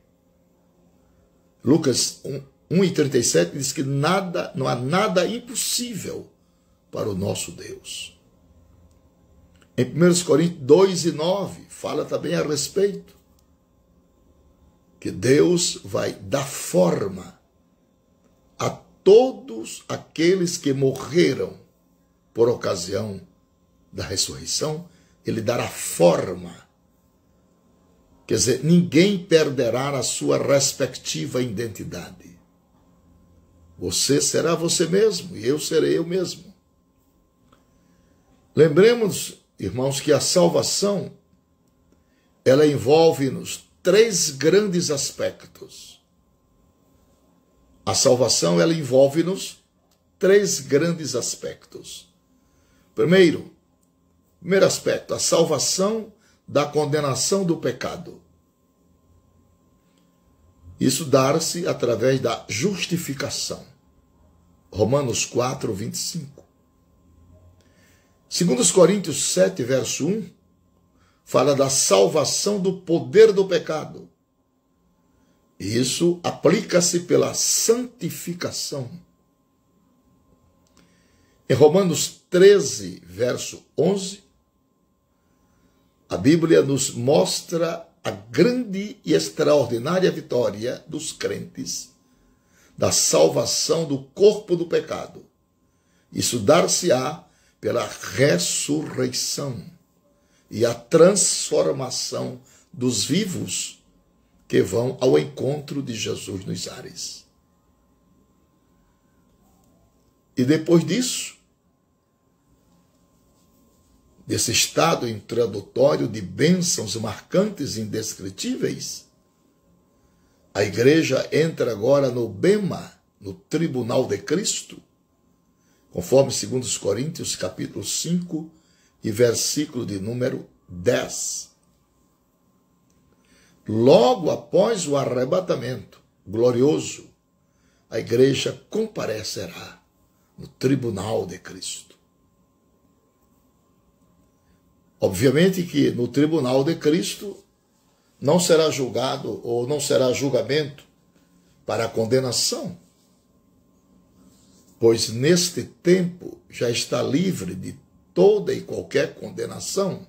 [SPEAKER 1] Lucas 1 e 37 diz que nada, não há nada impossível para o nosso Deus. Em 1 Coríntios 2 e 9, fala também a respeito que Deus vai dar forma a todos aqueles que morreram por ocasião da ressurreição, ele dará forma. Quer dizer, ninguém perderá a sua respectiva identidade. Você será você mesmo e eu serei eu mesmo. Lembremos, irmãos, que a salvação ela envolve-nos três grandes aspectos. A salvação ela envolve-nos três grandes aspectos. Primeiro, primeiro aspecto, a salvação da condenação do pecado. Isso dar-se através da justificação. Romanos 4, 25. Segundo Coríntios 7, verso 1, fala da salvação do poder do pecado. Isso aplica-se pela santificação. Em Romanos 13, verso 11, a Bíblia nos mostra a grande e extraordinária vitória dos crentes da salvação do corpo do pecado. Isso dar-se-á pela ressurreição e a transformação dos vivos que vão ao encontro de Jesus nos ares. E depois disso, desse estado introdutório de bênçãos marcantes e indescritíveis, a igreja entra agora no Bema, no tribunal de Cristo, conforme 2 Coríntios capítulo 5, e versículo de número 10. Logo após o arrebatamento glorioso, a igreja comparecerá no tribunal de Cristo. Obviamente que no tribunal de Cristo não será julgado ou não será julgamento para condenação, pois neste tempo já está livre de toda e qualquer condenação.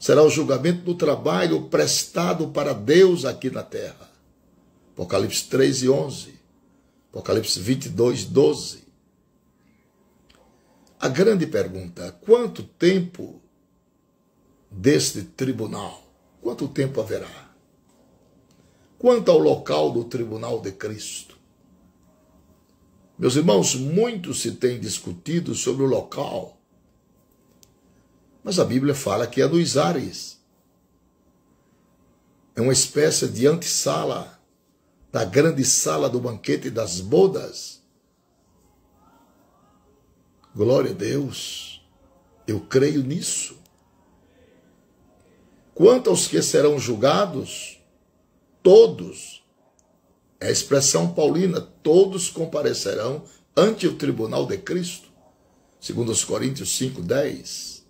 [SPEAKER 1] Será o julgamento do trabalho prestado para Deus aqui na terra. Apocalipse 3 e 11. Apocalipse 22, 12. A grande pergunta: quanto tempo deste tribunal? Quanto tempo haverá? Quanto ao local do tribunal de Cristo? Meus irmãos, muito se tem discutido sobre o local, mas a Bíblia fala que é nos ares. É uma espécie de antessala da grande sala do banquete das bodas. Glória a Deus, eu creio nisso. Quanto aos que serão julgados, todos é a expressão paulina, todos comparecerão ante o tribunal de Cristo, segundo os Coríntios 5:10.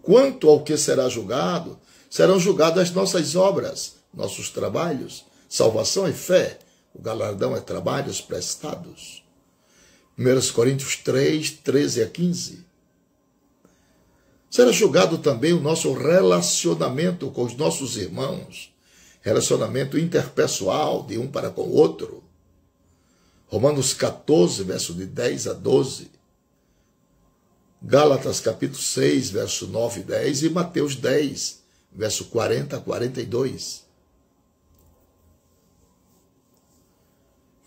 [SPEAKER 1] Quanto ao que será julgado, serão julgadas as nossas obras, nossos trabalhos. Salvação é fé, o galardão é trabalhos prestados. 1 Coríntios 3, 13 a 15. Será julgado também o nosso relacionamento com os nossos irmãos relacionamento interpessoal de um para com o outro. Romanos 14, verso de 10 a 12. Gálatas capítulo 6, verso 9 e 10 e Mateus 10, verso 40 a 42.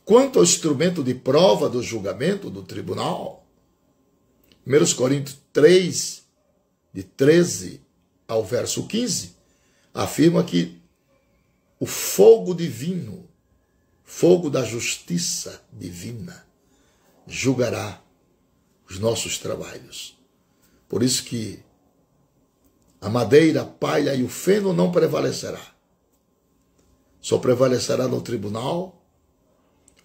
[SPEAKER 1] Quanto ao instrumento de prova do julgamento do tribunal, 1 Coríntios 3, de 13 ao verso 15, afirma que o fogo divino, fogo da justiça divina, julgará os nossos trabalhos. Por isso que a madeira, a palha e o feno não prevalecerá. Só prevalecerá no tribunal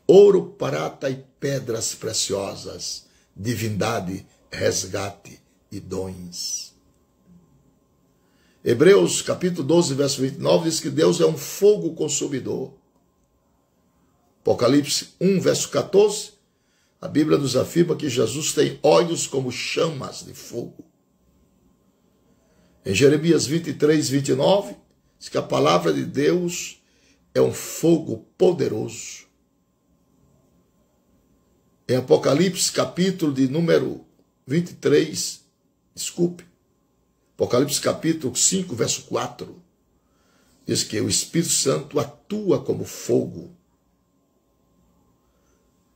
[SPEAKER 1] ouro, prata e pedras preciosas, divindade, resgate e dons. Hebreus capítulo 12, verso 29 diz que Deus é um fogo consumidor. Apocalipse 1, verso 14, a Bíblia nos afirma que Jesus tem olhos como chamas de fogo. Em Jeremias 23, 29, diz que a palavra de Deus é um fogo poderoso. Em Apocalipse, capítulo de número 23, desculpe, Apocalipse capítulo 5, verso 4, diz que o Espírito Santo atua como fogo.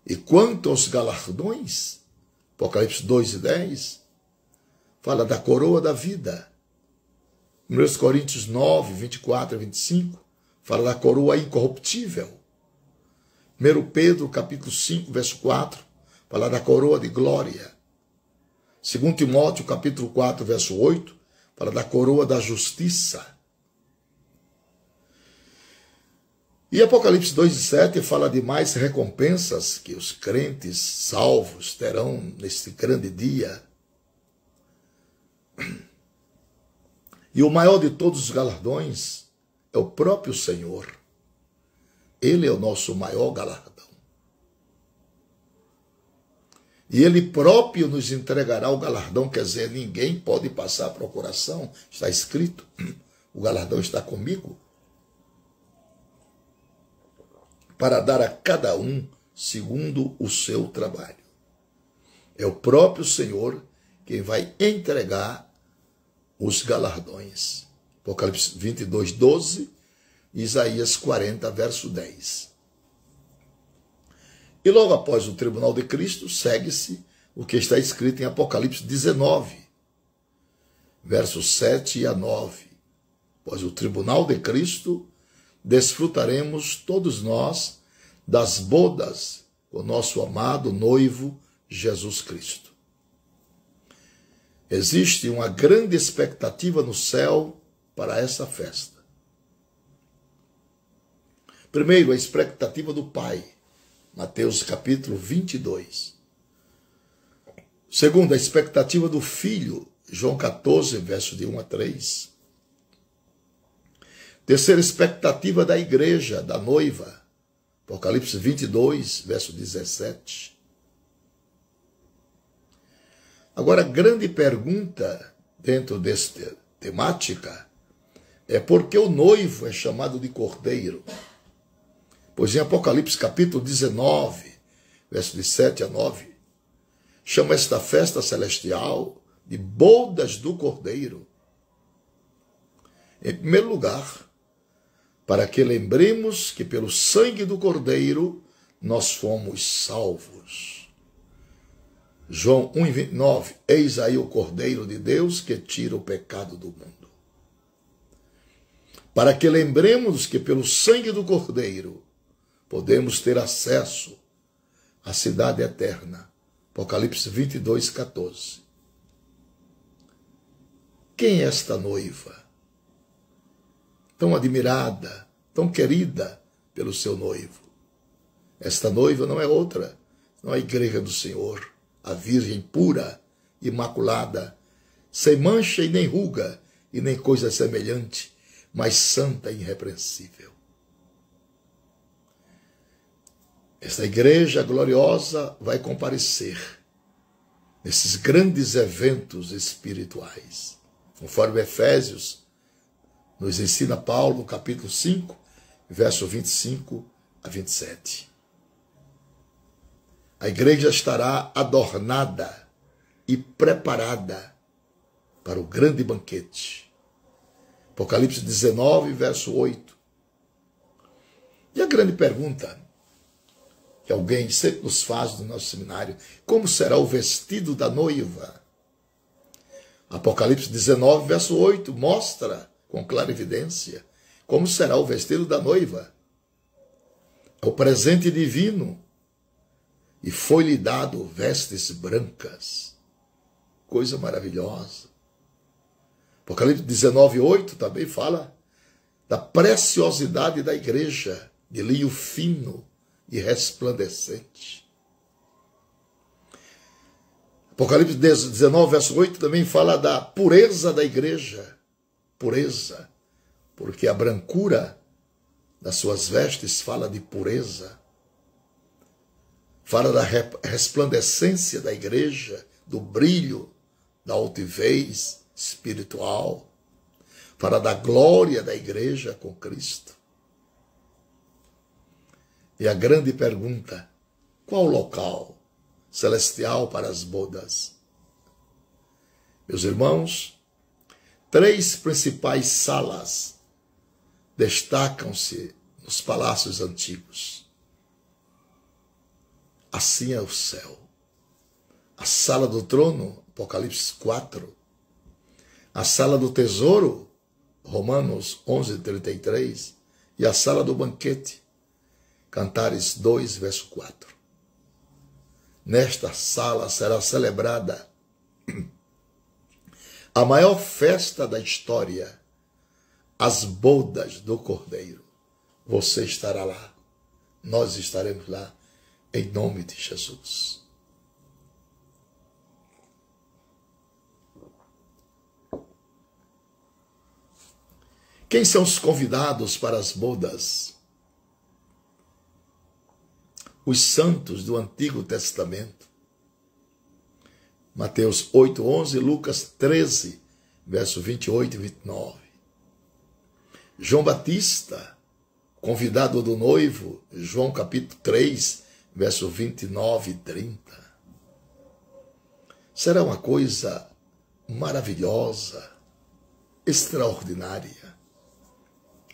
[SPEAKER 1] E quanto aos galardões, Apocalipse 2 e 10, fala da coroa da vida. 1 Coríntios 9, 24 e 25, fala da coroa incorruptível. 1 Pedro, capítulo 5, verso 4, fala da coroa de glória. 2 Timóteo, capítulo 4, verso 8, fala da coroa da justiça. E Apocalipse 2 e 7 fala de mais recompensas que os crentes salvos terão neste grande dia. E o maior de todos os galardões é o próprio Senhor. Ele é o nosso maior galardão. E ele próprio nos entregará o galardão, quer dizer, ninguém pode passar a procuração, está escrito, o galardão está comigo, para dar a cada um segundo o seu trabalho. É o próprio Senhor quem vai entregar os galardões. Apocalipse 22, 12 Isaías 40, verso 10. E logo após o tribunal de Cristo, segue-se o que está escrito em Apocalipse 19, versos 7 a 9. Após o tribunal de Cristo, desfrutaremos todos nós das bodas com nosso amado noivo Jesus Cristo. Existe uma grande expectativa no céu para essa festa. Primeiro, a expectativa do Pai, Mateus capítulo 22. Segundo, a expectativa do Filho, João 14, verso de 1 a 3. Terceira, expectativa da igreja, da noiva, Apocalipse 22, verso 17. Agora, a grande pergunta dentro desta temática é por que o noivo é chamado de cordeiro? Pois em Apocalipse capítulo 19, verso de 7 a 9, chama esta festa celestial de bodas do Cordeiro. Em primeiro lugar, para que lembremos que pelo sangue do Cordeiro nós fomos salvos. João 1,29 Eis aí o Cordeiro de Deus que tira o pecado do mundo. Para que lembremos que pelo sangue do Cordeiro podemos ter acesso à cidade eterna. Apocalipse 22, 14. Quem é esta noiva? Tão admirada, tão querida pelo seu noivo. Esta noiva não é outra, não é a igreja do Senhor, a Virgem pura, imaculada, sem mancha e nem ruga, e nem coisa semelhante, mas santa e irrepreensível. Esta igreja gloriosa vai comparecer nesses grandes eventos espirituais. Conforme Efésios nos ensina Paulo, capítulo 5, verso 25 a 27. A igreja estará adornada e preparada para o grande banquete. Apocalipse 19, verso 8. E a grande pergunta que alguém sempre nos faz no nosso seminário. Como será o vestido da noiva? Apocalipse 19, verso 8, mostra com clara evidência como será o vestido da noiva. É o presente divino. E foi-lhe dado vestes brancas. Coisa maravilhosa. Apocalipse 19, 8 também fala da preciosidade da igreja, de linho fino e resplandecente. Apocalipse 19, verso 8 também fala da pureza da igreja. Pureza, porque a brancura das suas vestes fala de pureza. Fala da resplandecência da igreja, do brilho, da altivez espiritual. Fala da glória da igreja com Cristo. E a grande pergunta: qual local celestial para as bodas? Meus irmãos, três principais salas destacam-se nos palácios antigos. Assim é o céu. A sala do trono, Apocalipse 4. A sala do tesouro, Romanos 11, 33. E a sala do banquete, Cantares 2, verso 4. Nesta sala será celebrada a maior festa da história, as bodas do Cordeiro. Você estará lá, nós estaremos lá, em nome de Jesus. Quem são os convidados para as bodas? Os santos do Antigo Testamento. Mateus 8, 11, Lucas 13, verso 28 e 29. João Batista, convidado do noivo, João capítulo 3, verso 29 e 30. Será uma coisa maravilhosa, extraordinária,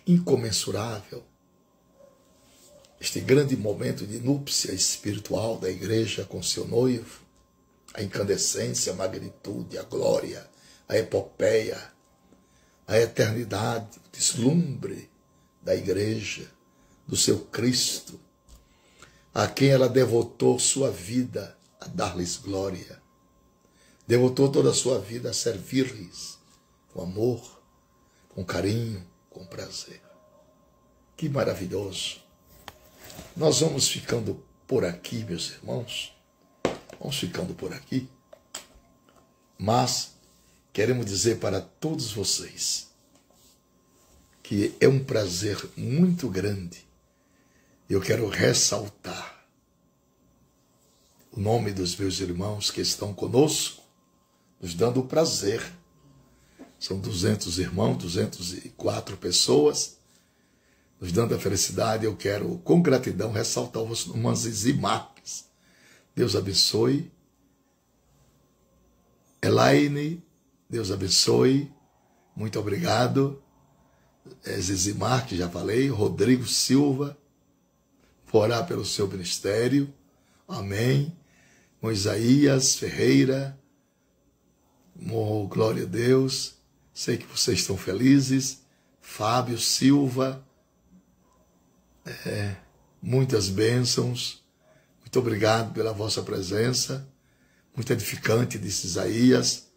[SPEAKER 1] incomensurável este grande momento de núpcia espiritual da igreja com seu noivo, a incandescência, a magnitude, a glória, a epopeia, a eternidade, o deslumbre da igreja, do seu Cristo, a quem ela devotou sua vida a dar-lhes glória. Devotou toda a sua vida a servir-lhes com amor, com carinho, com prazer. Que maravilhoso nós vamos ficando por aqui, meus irmãos. Vamos ficando por aqui. Mas queremos dizer para todos vocês que é um prazer muito grande. Eu quero ressaltar o nome dos meus irmãos que estão conosco, nos dando o prazer. São 200 irmãos, 204 pessoas nos dando a felicidade, eu quero, com gratidão, ressaltar umas Marques. Deus abençoe. Elaine, Deus abençoe. Muito obrigado. É, Zizi Marques, já falei. Rodrigo Silva, vou orar pelo seu ministério. Amém. Moisaías Ferreira, glória a Deus. Sei que vocês estão felizes. Fábio Silva, é, muitas bênçãos. Muito obrigado pela vossa presença. Muito edificante, disse Isaías.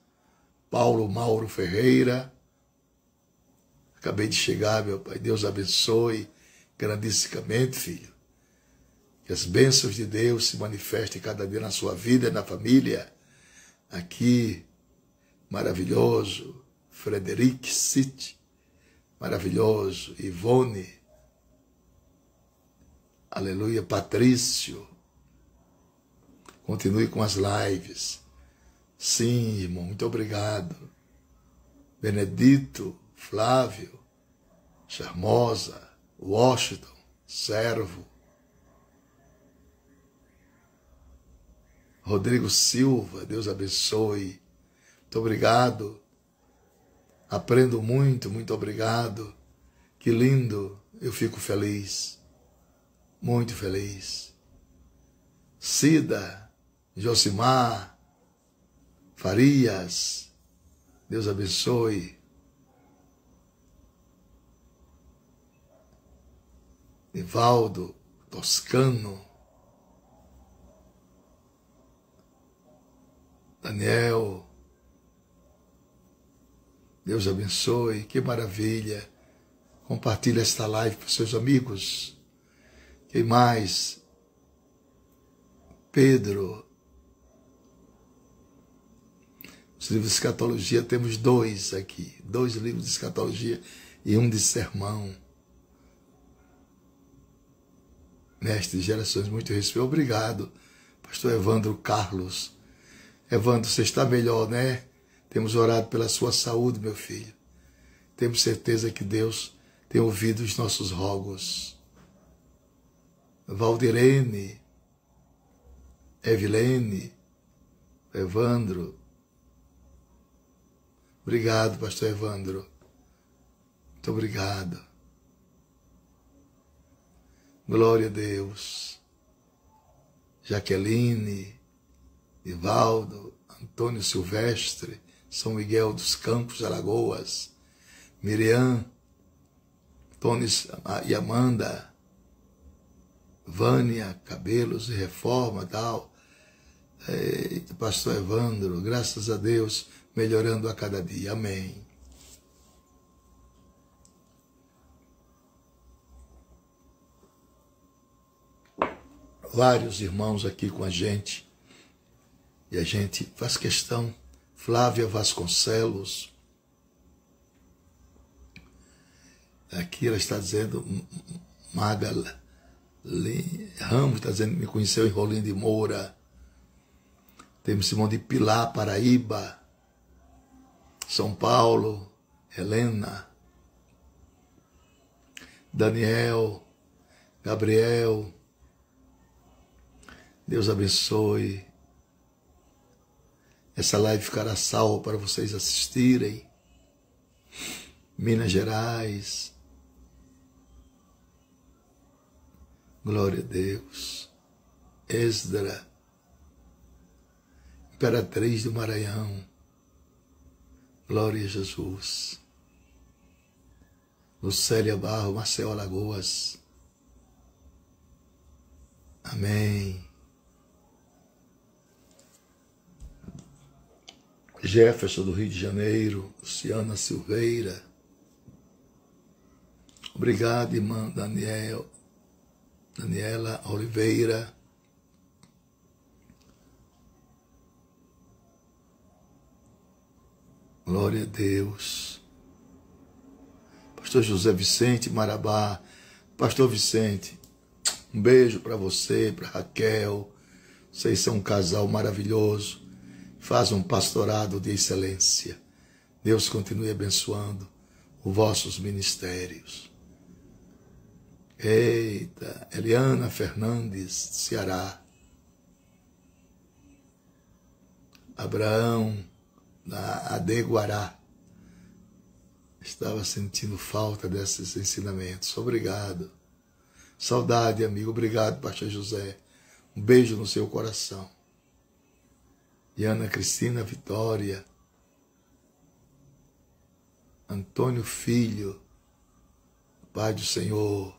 [SPEAKER 1] Paulo Mauro Ferreira. Acabei de chegar, meu Pai. Deus abençoe grandissimamente, filho. Que as bênçãos de Deus se manifestem cada dia na sua vida e na família. Aqui, maravilhoso, Frederic City, maravilhoso, Ivone, Aleluia, Patrício. Continue com as lives. Sim, irmão, muito obrigado. Benedito, Flávio, Charmosa, Washington, Servo. Rodrigo Silva, Deus abençoe. Muito obrigado. Aprendo muito, muito obrigado. Que lindo, eu fico feliz muito feliz. Cida, Josimar, Farias, Deus abençoe. Evaldo, Toscano, Daniel, Deus abençoe, que maravilha. Compartilhe esta live para seus amigos. Quem mais? Pedro. Os livros de escatologia, temos dois aqui. Dois livros de escatologia e um de sermão. Mestre gerações, muito respeito. Obrigado, pastor Evandro Carlos. Evandro, você está melhor, né? Temos orado pela sua saúde, meu filho. Temos certeza que Deus tem ouvido os nossos rogos. Valdirene, Evilene, Evandro. Obrigado, pastor Evandro. Muito obrigado. Glória a Deus. Jaqueline, Ivaldo, Antônio Silvestre, São Miguel dos Campos, Alagoas, Miriam, Tony e Amanda, Vânia, Cabelos e Reforma tal. Eita, Pastor Evandro, graças a Deus, melhorando a cada dia. Amém. Vários irmãos aqui com a gente e a gente faz questão, Flávia Vasconcelos, aqui ela está dizendo, Maga Ramos está dizendo, me conheceu em Rolim de Moura. Temos Simão de Pilar, Paraíba, São Paulo, Helena, Daniel, Gabriel. Deus abençoe. Essa live ficará salva para vocês assistirem. Minas Gerais. Glória a Deus. Esdra. Imperatriz do Maranhão. Glória a Jesus. Lucélia Barro, Marcel Alagoas. Amém. Jefferson do Rio de Janeiro, Luciana Silveira. Obrigado, irmã Daniel, Daniela Oliveira. Glória a Deus. Pastor José Vicente Marabá. Pastor Vicente, um beijo para você, para Raquel. Vocês são um casal maravilhoso faz um pastorado de excelência. Deus continue abençoando os vossos ministérios. Eita, Eliana Fernandes, Ceará. Abraão, da Adeguará. Estava sentindo falta desses ensinamentos. Obrigado. Saudade, amigo. Obrigado, Pastor José. Um beijo no seu coração e Ana Cristina Vitória, Antônio Filho, Pai do Senhor,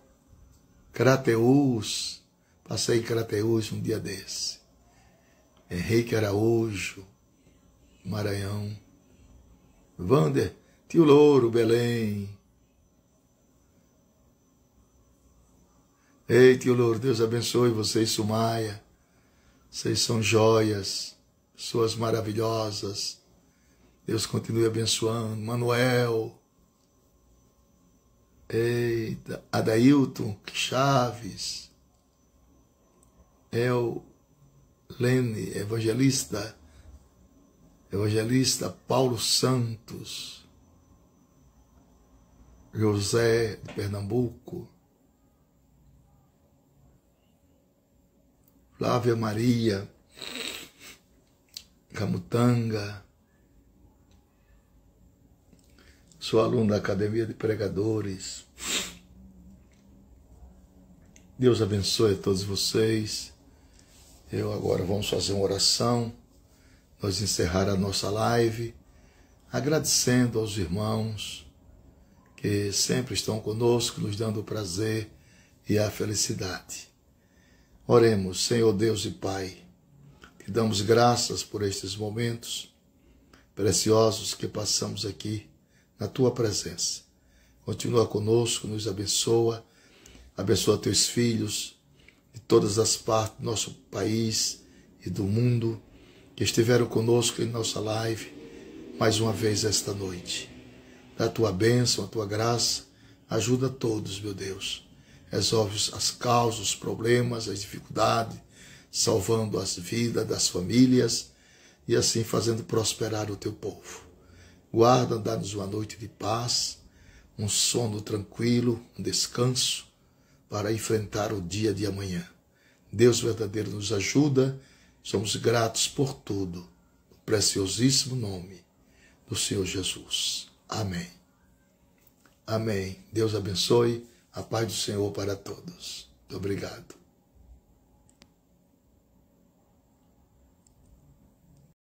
[SPEAKER 1] Crateus, passei em Crateus um dia desse, Henrique Araújo, Maranhão, Vander, Tio Louro, Belém, Ei, Tio Louro, Deus abençoe vocês, Sumaia, vocês são joias, pessoas maravilhosas. Deus continue abençoando. Manuel. Eita, Adailton Chaves. El Lene, evangelista. Evangelista Paulo Santos. José de Pernambuco. Flávia Maria. Camutanga. Sou aluno da Academia de Pregadores. Deus abençoe a todos vocês. Eu agora vamos fazer uma oração, nós encerrar a nossa live, agradecendo aos irmãos que sempre estão conosco, nos dando o prazer e a felicidade. Oremos, Senhor Deus e Pai, te damos graças por estes momentos preciosos que passamos aqui na tua presença. Continua conosco, nos abençoa, abençoa teus filhos de todas as partes do nosso país e do mundo que estiveram conosco em nossa live mais uma vez esta noite. Da tua bênção, a tua graça, ajuda todos, meu Deus. Resolve as causas, os problemas, as dificuldades, salvando as vidas das famílias e assim fazendo prosperar o teu povo. Guarda, dá-nos uma noite de paz, um sono tranquilo, um descanso para enfrentar o dia de amanhã. Deus verdadeiro nos ajuda, somos gratos por tudo, no preciosíssimo nome do Senhor Jesus. Amém. Amém. Deus abençoe. A paz do Senhor para todos. Muito obrigado.